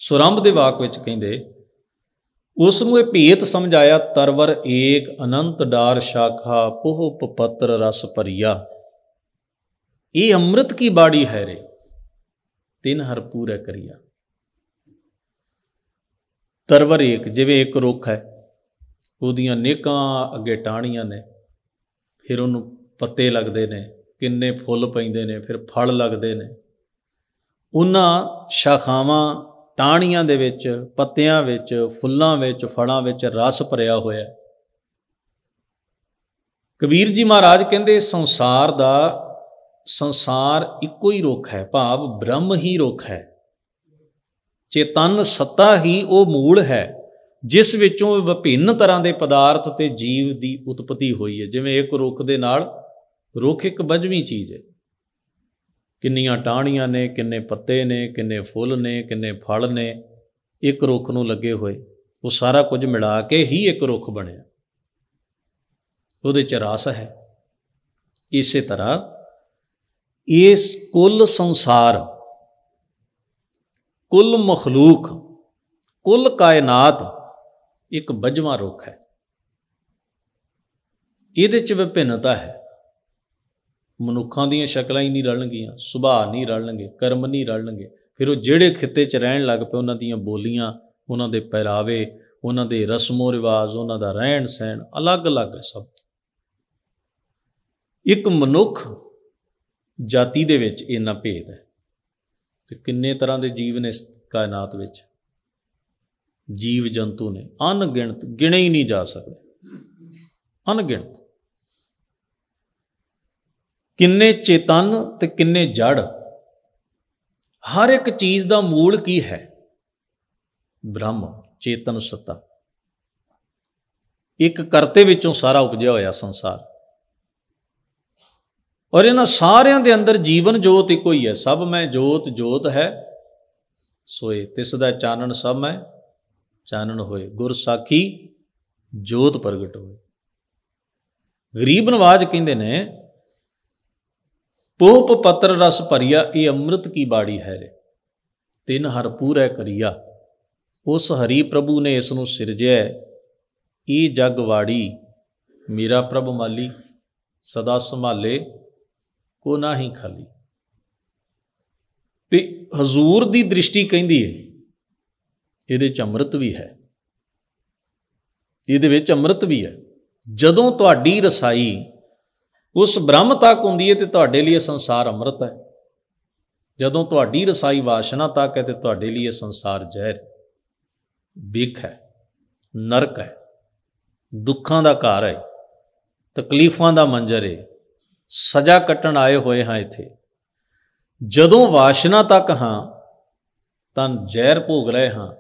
ਸੁਰੰਭ ਦੇ ਵਾਕ ਵਿੱਚ ਕਹਿੰਦੇ ਉਸ ਨੂੰ ਇਹ ਭੇਤ ਸਮਝਾਇਆ ਤਰਵਰ ਏਕ ਅਨੰਤ ਡਾਰ ਸ਼ਾਖਾ, ਪੋਹ ਪਪਤਰ ਰਸ ਭਰੀਆ। ਇਹ ਅੰਮ੍ਰਿਤ ਕੀ ਬਾੜੀ ਹੈ ਰੇ? ਤਿਨ ਹਰ ਪੂਰੇ ਕਰੀਆ। ਤਰਵਰ ਏਕ, ਜਿਵੇਂ ਇੱਕ ਰੁੱਖ ਹੈ, ਉਹਦੀਆਂ ਨੇਕਾਂ ਅੱਗੇ ਟਾਹਣੀਆਂ ਨੇ, ਫਿਰ ਉਹਨੂੰ ਪੱਤੇ ਲੱਗਦੇ ਨੇ, ਕਿੰਨੇ ਫੁੱਲ ਪੈਂਦੇ ਨੇ, ਫਿਰ ਫਲ ਲੱਗਦੇ ਨੇ। ਉਹਨਾਂ ਸ਼ਾਖਾਵਾਂ ਟਾਹਣੀਆਂ ਦੇ ਵਿੱਚ, ਪੱਤਿਆਂ ਵਿੱਚ, ਫੁੱਲਾਂ ਵਿੱਚ, ਫਲਾਂ ਵਿੱਚ ਰਸ ਭਰਿਆ ਹੋਇਆ ਕਬੀਰ ਜੀ ਮਹਾਰਾਜ ਕਹਿੰਦੇ, ਸੰਸਾਰ ਦਾ ਸੰਸਾਰ ਇੱਕੋ ਹੀ ਰੁੱਖ ਹੈ, ਭਾਵ ਬ੍ਰਹਮ ਹੀ ਰੁੱਖ ਹੈ। ਚੇਤਨ ਸੱਤਾ ਹੀ ਉਹ ਮੂਲ ਹੈ, ਜਿਸ ਵਿੱਚੋਂ ਵਿਭਿੰਨ ਤਰ੍ਹਾਂ ਦੇ ਪਦਾਰਥ ਤੇ ਜੀਵ ਦੀ ਉਤਪਤੀ ਹੋਈ ਹੈ। ਜਿਵੇਂ ਇੱਕ ਰੁੱਖ ਦੇ ਨਾਲ ਰੁੱਖ ਇੱਕ ਬਜਵੀਂ ਚੀਜ਼ ਹੈ। ਕਿੰਨੀਆਂ ਟਾਹਣੀਆਂ ਨੇ, ਕਿੰਨੇ ਪੱਤੇ ਨੇ, ਕਿੰਨੇ ਫੁੱਲ ਨੇ, ਕਿੰਨੇ ਫਲ ਨੇ, ਇੱਕ ਰੁੱਖ ਨੂੰ ਲੱਗੇ ਹੋਏ। ਉਹ ਸਾਰਾ ਕੁਝ ਮਿਲਾ ਕੇ ਹੀ ਇੱਕ ਰੁੱਖ ਬਣਿਆ। ਉਹਦੇ ਚ ਰਸ ਹੈ। ਇਸੇ ਤਰ੍ਹਾਂ ਇਸ ਕੁੱਲ ਸੰਸਾਰ, ਕੁੱਲ ਮਖਲੂਕ, ਕੁੱਲ ਕਾਇਨਾਤ ਇੱਕ ਬਜਵਾ ਰੁੱਖ ਹੈ। ਇਹਦੇ ਚ ਵਿਭਿੰਨਤਾ ਹੈ। ਮਨੁੱਖਾਂ ਦੀਆਂ ਸ਼ਕਲਾਂ ਹੀ ਨਹੀਂ ਰਲਣਗੀਆਂ, ਸੁਭਾਅ ਨਹੀਂ ਰਲਣਗੇ, ਕਰਮ ਨਹੀਂ ਰਲਣਗੇ। ਫਿਰ ਉਹ ਜਿਹੜੇ ਖਿੱਤੇ 'ਚ ਰਹਿਣ ਲੱਗ ਪਏ, ਉਹਨਾਂ ਦੀਆਂ ਬੋਲੀਆਂ, ਉਹਨਾਂ ਦੇ ਪਹਿਰਾਵੇ, ਉਹਨਾਂ ਦੇ ਰਸਮੋ ਰਿਵਾਜ, ਉਹਨਾਂ ਦਾ ਰਹਿਣ ਸਹਿਣ ਅਲੱਗ-ਅਲੱਗ ਹੈ ਸਭ। ਇੱਕ ਮਨੁੱਖ ਜਾਤੀ ਦੇ ਵਿੱਚ ਇੰਨਾ ਭੇਦ ਹੈ। ਤੇ ਕਿੰਨੇ ਤਰ੍ਹਾਂ ਦੇ ਜੀਵ ਨੇ ਇਸ ਕਾਇਨਾਤ ਵਿੱਚ? ਜੀਵ ਜੰਤੂ ਨੇ। ਅਣਗਿਣਤ, ਗਿਣੇ ਹੀ ਨਹੀਂ ਜਾ ਸਕਦੇ। ਅਣਗਿਣਤ। ਕਿੰਨੇ ਚੇਤਨ ਤੇ ਕਿੰਨੇ ਜੜ। ਹਰ ਇੱਕ ਚੀਜ਼ ਦਾ ਮੂਲ ਕੀ ਹੈ? ਬ੍ਰਹਮ, ਚੇਤਨ, ਸੱਤਾ। ਇੱਕ ਕਰਤੇ ਵਿੱਚੋਂ ਸਾਰਾ ਉਪਜਿਆ ਹੋਇਆ ਸੰਸਾਰ। ਔਰ ਇਹਨਾਂ ਸਾਰਿਆਂ ਦੇ ਅੰਦਰ ਜੀਵਨ ਜੋਤ ਇੱਕੋ ਹੀ ਹੈ। ਸਭ ਮੈਂ ਜੋਤ ਜੋਤ ਹੈ, ਸੋਏ। ਤਿਸ ਦਾ ਚਾਨਣ ਸਭ ਮੈਂ, ਚਾਨਣ ਹੋਏ। ਗੁਰ ਸਾਖੀ, ਜੋਤ ਪ੍ਰਗਟ ਹੋਏ। ਗਰੀਬ ਨਵਾਜ ਕਹਿੰਦੇ ਨੇ, ਪੋਪ ਪੱਤਰ ਰਸ ਭਰੀਆ, ਇਹ ਅੰਮ੍ਰਿਤ ਕੀ ਬਾੜੀ ਹੈ ਤਿੰਨ ਹਰ ਪੂਰੈ ਕਰੀਆ। ਉਸ ਹਰੀ ਪ੍ਰਭੂ ਨੇ ਇਸ ਨੂੰ ਸਿਰਜਿਆ ਇਹ ਜਗ ਵਾੜੀ, ਮੇਰਾ ਪ੍ਰਭ ਮਾਲੀ, ਸਦਾ ਸੰਭਾਲੇ। ਉਹ ਨਾ ਹੀ ਖਾਲੀ। ਤੇ ਹਜ਼ੂਰ ਦੀ ਦ੍ਰਿਸ਼ਟੀ ਕਹਿੰਦੀ ਹੈ ਇਹਦੇ ਚ ਅੰਮ੍ਰਿਤ ਵੀ ਹੈ। ਇਹਦੇ ਵਿੱਚ ਅੰਮ੍ਰਿਤ ਵੀ ਹੈ। ਜਦੋਂ ਤੁਹਾਡੀ ਰਸਾਈ ਉਸ ਬ੍ਰਹਮ ਤੱਕ ਹੁੰਦੀ ਹੈ ਤੇ ਤੁਹਾਡੇ ਲਈ ਇਹ ਸੰਸਾਰ ਅੰਮ੍ਰਿਤ ਹੈ। ਜਦੋਂ ਤੁਹਾਡੀ ਰਸਾਈ ਵਾਸ਼ਨਾ ਤੱਕ ਹੈ ਤੇ ਤੁਹਾਡੇ ਲਈ ਇਹ ਸੰਸਾਰ ਜ਼ਹਿਰ ਬਿਖ ਹੈ, ਨਰਕ ਹੈ, ਦੁੱਖਾਂ ਦਾ ਘਰ ਹੈ, ਤਕਲੀਫਾਂ ਦਾ ਮੰਜ਼ਰ ਹੈ ਸਜ਼ਾ ਕੱਟਣ ਆਏ ਹੋਏ ਹਾਂ ਇੱਥੇ। ਜਦੋਂ ਵਾਸ਼ਨਾ ਤੱਕ ਹਾਂ ਤਾਂ ਜ਼ਹਿਰ ਭੋਗ ਰਹੇ ਹਾਂ।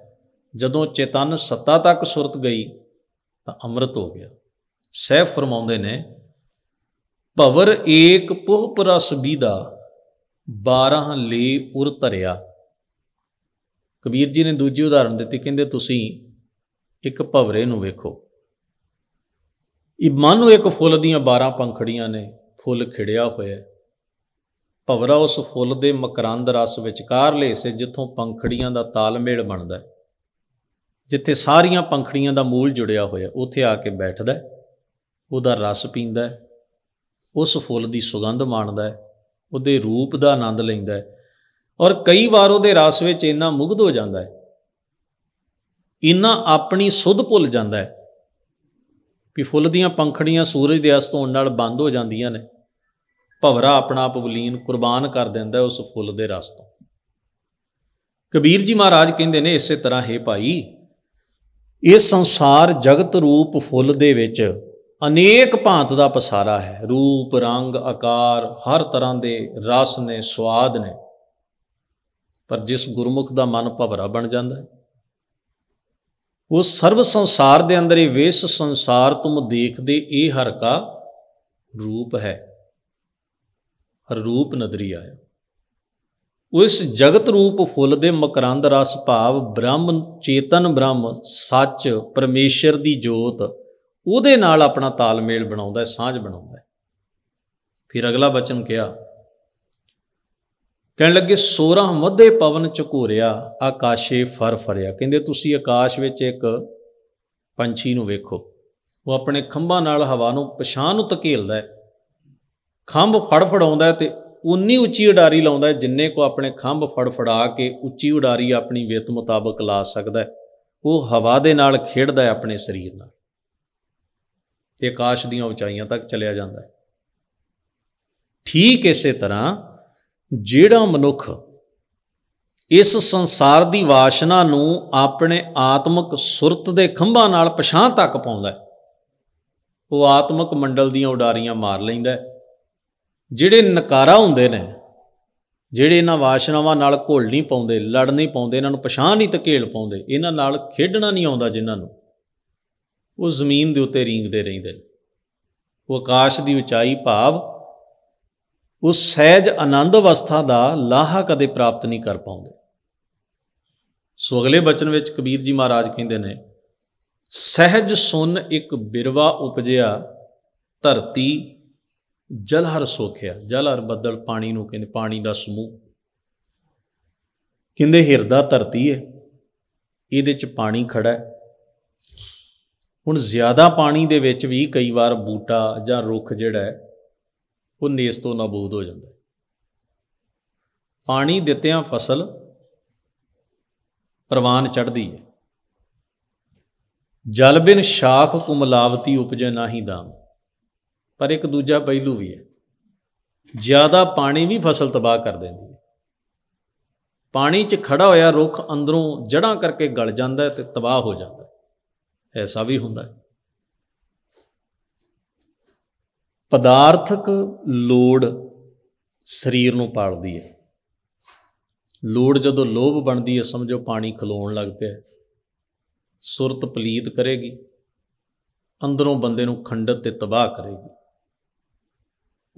ਜਦੋਂ ਚੇਤਨ ਸੱਤਾ ਤੱਕ ਸੁਰਤ ਗਈ, ਤਾਂ ਅੰਮ੍ਰਿਤ ਹੋ ਗਿਆ। ਸਹਿ ਫਰਮਾਉਂਦੇ ਨੇ, ਭਵਰ ਏਕ ਪੁਹ ਪਰਸ ਬੀਦਾ 12 ਲੇ ਉਰ ਧਰਿਆ। ਕਬੀਰ ਜੀ ਨੇ ਦੂਜੀ ਉਦਾਹਰਨ ਦਿੱਤੀ, ਕਹਿੰਦੇ ਤੁਸੀਂ ਇੱਕ ਭਵਰੇ ਨੂੰ ਵੇਖੋ। ਇਹ ਮਨ ਨੂੰ ਇੱਕ ਫੁੱਲ ਦੀਆਂ 12 ਪੰਖੜੀਆਂ ਨੇ ਫੁੱਲ ਖਿੜਿਆ ਹੋਇਆ ਭਵਰਾ ਉਸ ਫੁੱਲ ਦੇ ਮਕਰੰਦ ਰਸ ਵਿਚਕਾਰਲੇ ਸੇ ਜਿੱਥੋਂ ਪੰਖੜੀਆਂ ਦਾ ਤਾਲਮੇਲ ਬਣਦਾ ਜਿੱਥੇ ਸਾਰੀਆਂ ਪੰਖੜੀਆਂ ਦਾ ਮੂਲ ਜੁੜਿਆ ਹੋਇਆ ਉੱਥੇ ਆ ਕੇ ਬੈਠਦਾ ਉਹਦਾ ਰਸ ਪੀਂਦਾ ਉਸ ਫੁੱਲ ਦੀ ਸੁਗੰਧ ਮਾਣਦਾ ਉਹਦੇ ਰੂਪ ਦਾ ਆਨੰਦ ਲੈਂਦਾ ਔਰ ਕਈ ਵਾਰ ਉਹਦੇ ਰਸ ਵਿੱਚ ਇੰਨਾ ਮੁਗਧ ਹੋ ਜਾਂਦਾ ਹੈ। ਇੰਨਾ ਆਪਣੀ ਸੁਧ ਭੁੱਲ ਜਾਂਦਾ ਹੈ। ਕਿ ਫੁੱਲ ਦੀਆਂ ਪੰਖੜੀਆਂ ਸੂਰਜ ਦੇ ਅਸਤ ਹੋਣ ਨਾਲ ਬੰਦ ਹੋ ਜਾਂਦੀਆਂ ਨੇ। ਭਵਰਾ ਆਪਣਾ ਆਪ ਬਲੀਨ ਕੁਰਬਾਨ ਕਰ ਦਿੰਦਾ ਉਸ ਫੁੱਲ ਦੇ ਰਸ ਤੋਂ। ਕਬੀਰ ਜੀ ਮਹਾਰਾਜ ਕਹਿੰਦੇ ਨੇ ਇਸੇ ਤਰ੍ਹਾਂ, ਹੈ ਭਾਈ ਇਹ ਸੰਸਾਰ ਜਗਤ ਰੂਪ ਫੁੱਲ ਦੇ ਵਿੱਚ ਅਨੇਕ ਭਾਂਤ ਦਾ ਪਸਾਰਾ ਹੈ। ਰੂਪ, ਰੰਗ, ਆਕਾਰ ਹਰ ਤਰ੍ਹਾਂ ਦੇ ਰਸ ਨੇ, ਸਵਾਦ ਨੇ। ਪਰ ਜਿਸ ਗੁਰਮੁਖ ਦਾ ਮਨ ਭਵਰਾ ਬਣ ਜਾਂਦਾ ਹੈ, ਉਹ ਸਰਵ ਸੰਸਾਰ ਦੇ ਅੰਦਰ ਇਹ ਵੇਸ ਸੰਸਾਰ ਤੁਮ ਦੇਖਦੇ ਇਹ ਹਰ ਕਾ ਰੂਪ ਹੈ। ਰੂਪ ਨਦਰੀ ਆਇਆ। ਉਸ ਜਗਤ ਰੂਪ ਫੁੱਲ ਦੇ ਮਕਰੰਦ ਰਸ ਭਾਵ ਬ੍ਰਹਮ ਚੇਤਨ ਬ੍ਰਹਮ ਸੱਚ ਪਰਮੇਸ਼ਰ ਦੀ ਜੋਤ ਉਹਦੇ ਨਾਲ ਆਪਣਾ ਤਾਲਮੇਲ ਬਣਾਉਂਦਾ ਹੈ, ਸਾਂਝ ਬਣਾਉਂਦਾ ਹੈ। ਫਿਰ ਅਗਲਾ ਬਚਨ ਕਿਹਾ, ਕਹਿਣ ਲੱਗੇ 16 ਮੱਧੇ ਪਵਨ ਝਕੂਰਿਆ, ਆਕਾਸ਼ੇ ਫਰ ਫਰਿਆ। ਕਹਿੰਦੇ, ਤੁਸੀਂ ਆਕਾਸ਼ ਵਿੱਚ ਇੱਕ ਪੰਛੀ ਨੂੰ ਵੇਖੋ, ਉਹ ਆਪਣੇ ਖੰਭਾਂ ਨਾਲ ਹਵਾ ਨੂੰ ਪਛਾਣ ਨੂੰ ਧਕੇਲਦਾ ਹੈ। ਖੰਭ ਫੜਫੜਾਉਂਦਾ ਤੇ ਉਨੀ ਉੱਚੀ ਉਡਾਰੀ ਲਾਉਂਦਾ ਜਿੰਨੇ ਕੋ ਆਪਣੇ ਖੰਭ ਫੜਫੜਾ ਕੇ ਉੱਚੀ ਉਡਾਰੀ ਆਪਣੀ ਵਿੱਤ ਮੁਤਾਬਕ ਲਾ ਸਕਦਾ ਉਹ ਹਵਾ ਦੇ ਨਾਲ ਖੇਡਦਾ ਹੈ ਆਪਣੇ ਸਰੀਰ ਨਾਲ। ਤੇ ਆਕਾਸ਼ ਦੀਆਂ ਉਚਾਈਆਂ ਤੱਕ ਚਲਿਆ ਜਾਂਦਾ ਹੈ। ਠੀਕ ਇਸੇ ਤਰ੍ਹਾਂ ਜਿਹੜਾ ਮਨੁੱਖ ਇਸ ਸੰਸਾਰ ਦੀ ਵਾਸ਼ਨਾ ਨੂੰ ਆਪਣੇ ਆਤਮਿਕ ਸੁਰਤ ਦੇ ਖੰਭਾਂ ਨਾਲ ਪਛਾਣ ਤੱਕ ਪਾਉਂਦਾ ਹੈ, ਉਹ ਆਤਮਿਕ ਮੰਡਲ ਦੀਆਂ ਉਡਾਰੀਆਂ ਮਾਰ ਲੈਂਦਾ ਹੈ। ਜਿਹੜੇ ਨਕਾਰਾ ਹੁੰਦੇ ਨੇ, ਜਿਹੜੇ ਇਹਨਾਂ ਵਾਸ਼ਨਾਵਾਂ ਨਾਲ ਘੁਲ ਨਹੀਂ ਪਾਉਂਦੇ, ਲੜ ਨਹੀਂ ਪਾਉਂਦੇ, ਇਹਨਾਂ ਨੂੰ ਪਛਾਣ ਨਹੀਂ ਧਕੇਲ ਪਾਉਂਦੇ, ਇਹਨਾਂ ਨਾਲ ਖੇਡਣਾ ਨਹੀਂ ਆਉਂਦਾ ਜਿਨ੍ਹਾਂ ਨੂੰ। ਉਹ ਜ਼ਮੀਨ ਦੇ ਉੱਤੇ ਰੀਂਗਦੇ ਰਹਿੰਦੇ ਨੇ। ਉਹ ਆਕਾਸ਼ ਦੀ ਉਚਾਈ ਭਾਵ ਉਹ ਸਹਿਜ ਆਨੰਦ ਅਵਸਥਾ ਦਾ ਲਾਹਾ ਕਦੇ ਪ੍ਰਾਪਤ ਨਹੀਂ ਕਰ ਪਾਉਂਦੇ। ਸੋ ਅਗਲੇ ਬਚਨ ਵਿੱਚ ਕਬੀਰ ਜੀ ਮਹਾਰਾਜ ਕਹਿੰਦੇ ਨੇ, ਸਹਿਜ ਸੁਨ ਇੱਕ ਬਿਰਵਾ ਉਪਜਿਆ ਧਰਤੀ ਜਲ ਹਰ ਸੋਖਿਆ, ਜਲ ਹਰ ਬੱਦਲ ਪਾਣੀ ਨੂੰ ਕਹਿੰਦੇ, ਪਾਣੀ ਦਾ ਸਮੂਹ। ਕਹਿੰਦੇ ਹਿਰਦਾ ਧਰਤੀ ਹੈ ਇਹਦੇ ਚ ਪਾਣੀ ਖੜਾ ਹੈ। ਹੁਣ ਜ਼ਿਆਦਾ ਪਾਣੀ ਦੇ ਵਿੱਚ ਵੀ ਕਈ ਵਾਰ ਬੂਟਾ ਜਾਂ ਰੁੱਖ ਜਿਹੜਾ ਹੈ, ਉਹ ਨੇਸ ਤੋਂ ਨਾਬੂਦ ਹੋ ਜਾਂਦਾ ਪਾਣੀ ਦਿੱਤਿਆਂ ਫਸਲ ਪ੍ਰਵਾਨ ਚੜਦੀ ਹੈ। ਜਲ ਬਿਨ ਸ਼ਾਖ ਕੁਮਲਾਵਤੀ ਉਪਜੈ ਨਾਹੀ ਦਾਮ ਪਰ ਇੱਕ ਦੂਜਾ ਪਹਿਲੂ ਵੀ ਹੈ। ਜ਼ਿਆਦਾ ਪਾਣੀ ਵੀ ਫਸਲ ਤਬਾਹ ਕਰ ਦਿੰਦੀ ਹੈ। ਪਾਣੀ 'ਚ ਖੜਾ ਹੋਇਆ ਰੁੱਖ ਅੰਦਰੋਂ ਜੜਾਂ ਕਰਕੇ ਗਲ ਜਾਂਦਾ ਹੈ ਤੇ ਤਬਾਹ ਹੋ ਜਾਂਦਾ ਹੈ। ਐਸਾ ਵੀ ਹੁੰਦਾ ਹੈ। ਪਦਾਰਥਕ ਲੋੜ ਸਰੀਰ ਨੂੰ ਪਾਲਦੀ ਹੈ। ਲੋੜ ਜਦੋਂ ਲੋਭ ਬਣਦੀ ਹੈ, ਸਮਝੋ ਪਾਣੀ ਖਲੋਣ ਲੱਗ ਪਿਆ ਸੁਰਤ ਪਲੀਤ ਕਰੇਗੀ। ਅੰਦਰੋਂ ਬੰਦੇ ਨੂੰ ਖੰਡਤ ਤੇ ਤਬਾਹ ਕਰੇਗੀ।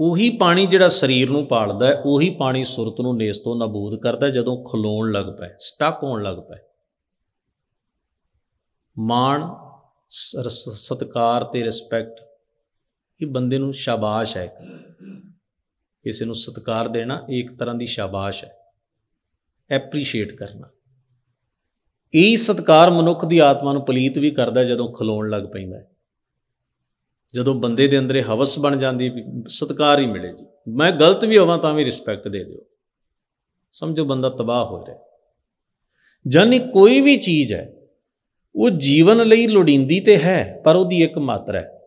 ਉਹੀ ਪਾਣੀ ਜਿਹੜਾ ਸਰੀਰ ਨੂੰ ਪਾਲਦਾ ਹੈ, ਉਹੀ ਪਾਣੀ ਸੁਰਤ ਨੂੰ ਨੇਸ ਤੋਂ ਨਾਬੂਦ ਕਰਦਾ ਜਦੋਂ ਖਲੋਣ ਲੱਗ ਪਏ ਸਟਕ ਹੋਣ ਲੱਗ ਪਏ। ਮਾਣ ਸਤਕਾਰ ਤੇ ਰਿਸਪੈਕਟ ਇਹ ਬੰਦੇ ਨੂੰ ਸ਼ਾਬਾਸ਼ ਹੈ ਕਿਸੇ ਨੂੰ ਸਤਕਾਰ ਦੇਣਾ ਇੱਕ ਤਰ੍ਹਾਂ ਦੀ ਸ਼ਾਬਾਸ਼ ਹੈ। ਐਪਰੀਸ਼ੀਏਟ ਕਰਨਾ। ਇਹ ਸਤਕਾਰ ਮਨੁੱਖ ਦੀ ਆਤਮਾ ਨੂੰ ਪਲੀਤ ਵੀ ਕਰਦਾ ਜਦੋਂ ਖਲੋਣ ਲੱਗ ਪੈਂਦਾ ਹੈ। ਜਦੋਂ ਬੰਦੇ ਦੇ ਅੰਦਰ ਹਵਸ ਬਣ ਜਾਂਦੀ, ਸਤਕਾਰ ਹੀ ਮਿਲੇ ਜੀ। ਮੈਂ ਗਲਤ ਵੀ ਹੋਵਾਂ ਤਾਂ ਵੀ ਰਿਸਪੈਕਟ ਦੇ ਦਿਓ। ਸਮਝੋ ਬੰਦਾ ਤਬਾਹ ਹੋ ਰਿਹਾ ਜਾਨੀ ਕੋਈ ਵੀ ਚੀਜ਼ ਹੈ, ਉਹ ਜੀਵਨ ਲਈ ਲੋੜੀਂਦੀ ਤੇ ਹੈ, ਪਰ ਉਹਦੀ ਇੱਕ ਮਾਤਰਾ ਹੈ।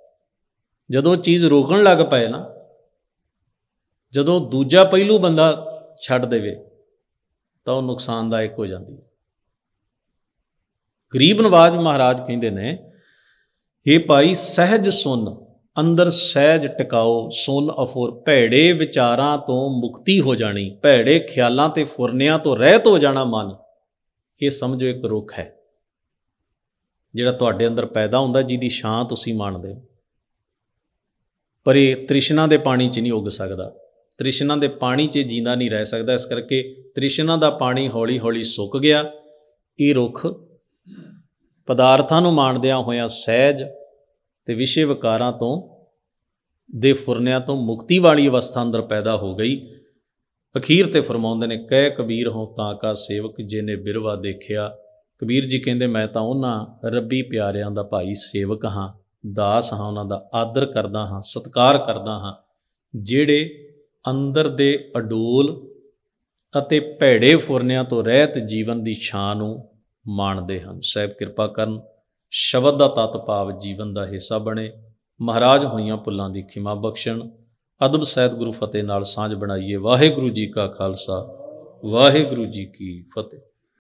ਜਦੋਂ ਚੀਜ਼ ਰੋਕਣ ਲੱਗ ਪਏ ਨਾ, ਜਦੋਂ ਦੂਜਾ ਪਹਿਲੂ ਬੰਦਾ ਛੱਡ ਦੇਵੇ, ਤਾਂ ਉਹ ਨੁਕਸਾਨਦਾਇਕ ਹੋ ਜਾਂਦੀ ਹੈ। ਗਰੀਬ ਨਵਾਜ ਮਹਾਰਾਜ ਕਹਿੰਦੇ ਨੇ हे ਭਾਈ ਸਹਿਜ ਸੁਨ, ਅੰਦਰ ਸਹਿਜ ਟਿਕਾਓ, ਸੁਨ ਅਫੁਰ। ਭੈੜੇ ਵਿਚਾਰਾਂ ਤੋਂ ਮੁਕਤੀ ਹੋ ਜਾਣੀ, ਭੈੜੇ ਖਿਆਲਾਂ ਤੇ ਫੁਰਨਿਆਂ ਤੋਂ ਰਹਿਤ ਹੋ ਜਾਣਾ ਮਨ। ਇਹ ਸਮਝੋ ਇੱਕ ਰੁੱਖ ਹੈ, ਜਿਹੜਾ ਤੁਹਾਡੇ ਅੰਦਰ ਪੈਦਾ ਹੁੰਦਾ, ਜਿਹਦੀ ਛਾਂ ਤੁਸੀਂ ਮੰਨਦੇ ਪਰ ਇਹ ਤ੍ਰਿਸ਼ਨਾ ਦੇ ਪਾਣੀ 'ਚ ਨਹੀਂ ਉੱਗ ਸਕਦਾ। ਤ੍ਰਿਸ਼ਨਾ ਦੇ ਪਾਣੀ 'ਚ ਜੀਂਦਾ ਨਹੀਂ ਰਹਿ ਸਕਦਾ। ਇਸ ਕਰਕੇ ਤ੍ਰਿਸ਼ਨਾ ਦਾ ਪਾਣੀ ਹੌਲੀ-ਹੌਲੀ ਸੁੱਕ ਗਿਆ। ਇਹ ਰੁੱਖ ਪਦਾਰਥਾਂ ਨੂੰ ਮਾਣਦਿਆਂ ਹੋਇਆਂ ਸਹਿਜ ਤੇ ਵਿਸ਼ੇ ਵਿਕਾਰਾਂ ਤੋਂ, ਦੇ ਫੁਰਨਿਆਂ ਤੋਂ ਮੁਕਤੀ ਵਾਲੀ ਅਵਸਥਾ ਅੰਦਰ ਪੈਦਾ ਹੋ ਗਈ। ਅਖੀਰ ਤੇ ਫਰਮਾਉਂਦੇ ਨੇ, ਕਹਿ ਕਬੀਰ ਹੋ ਤਾਂ ਕਾ ਸੇਵਕ ਜਿਨੇ ਬਿਰਵਾ ਦੇਖਿਆ। ਕਬੀਰ ਜੀ ਕਹਿੰਦੇ, ਮੈਂ ਤਾਂ ਉਹਨਾਂ ਰੱਬੀ ਪਿਆਰਿਆਂ ਦਾ ਭਾਈ ਸੇਵਕ ਹਾਂ, ਦਾਸ ਹਾਂ, ਉਹਨਾਂ ਦਾ ਆਦਰ ਕਰਦਾ ਹਾਂ, ਸਤਿਕਾਰ ਕਰਦਾ ਹਾਂ, ਜਿਹੜੇ ਅੰਦਰ ਦੇ ਅਡੋਲ ਅਤੇ ਭੈੜੇ ਫੁਰਨਿਆਂ ਤੋਂ ਰਹਿਤ ਜੀਵਨ ਦੀ ਛਾਂ ਨੂੰ ਮਾਣਦੇ ਹਨ। ਸਹਿਬ, ਕਿਰਪਾ ਕਰਨ, ਸ਼ਬਦ ਦਾ ਤਤ ਭਾਵ ਜੀਵਨ ਦਾ ਹਿੱਸਾ ਬਣੇ, ਮਹਾਰਾਜ ਹੋਈਆਂ ਪੁੱਲਾਂ ਦੀ ਖਿਮਾ ਬਖਸ਼ਣ, ਅਦਬ ਸਹਿਤ ਗੁਰੂ ਫਤਿਹ ਨਾਲ ਸਾਂਝ ਬਣਾਈਏ। ਵਾਹਿਗੁਰੂ ਜੀ ਕਾ ਖਾਲਸਾ, ਵਾਹਿਗੁਰੂ ਜੀ ਕੀ ਫਤਿਹ।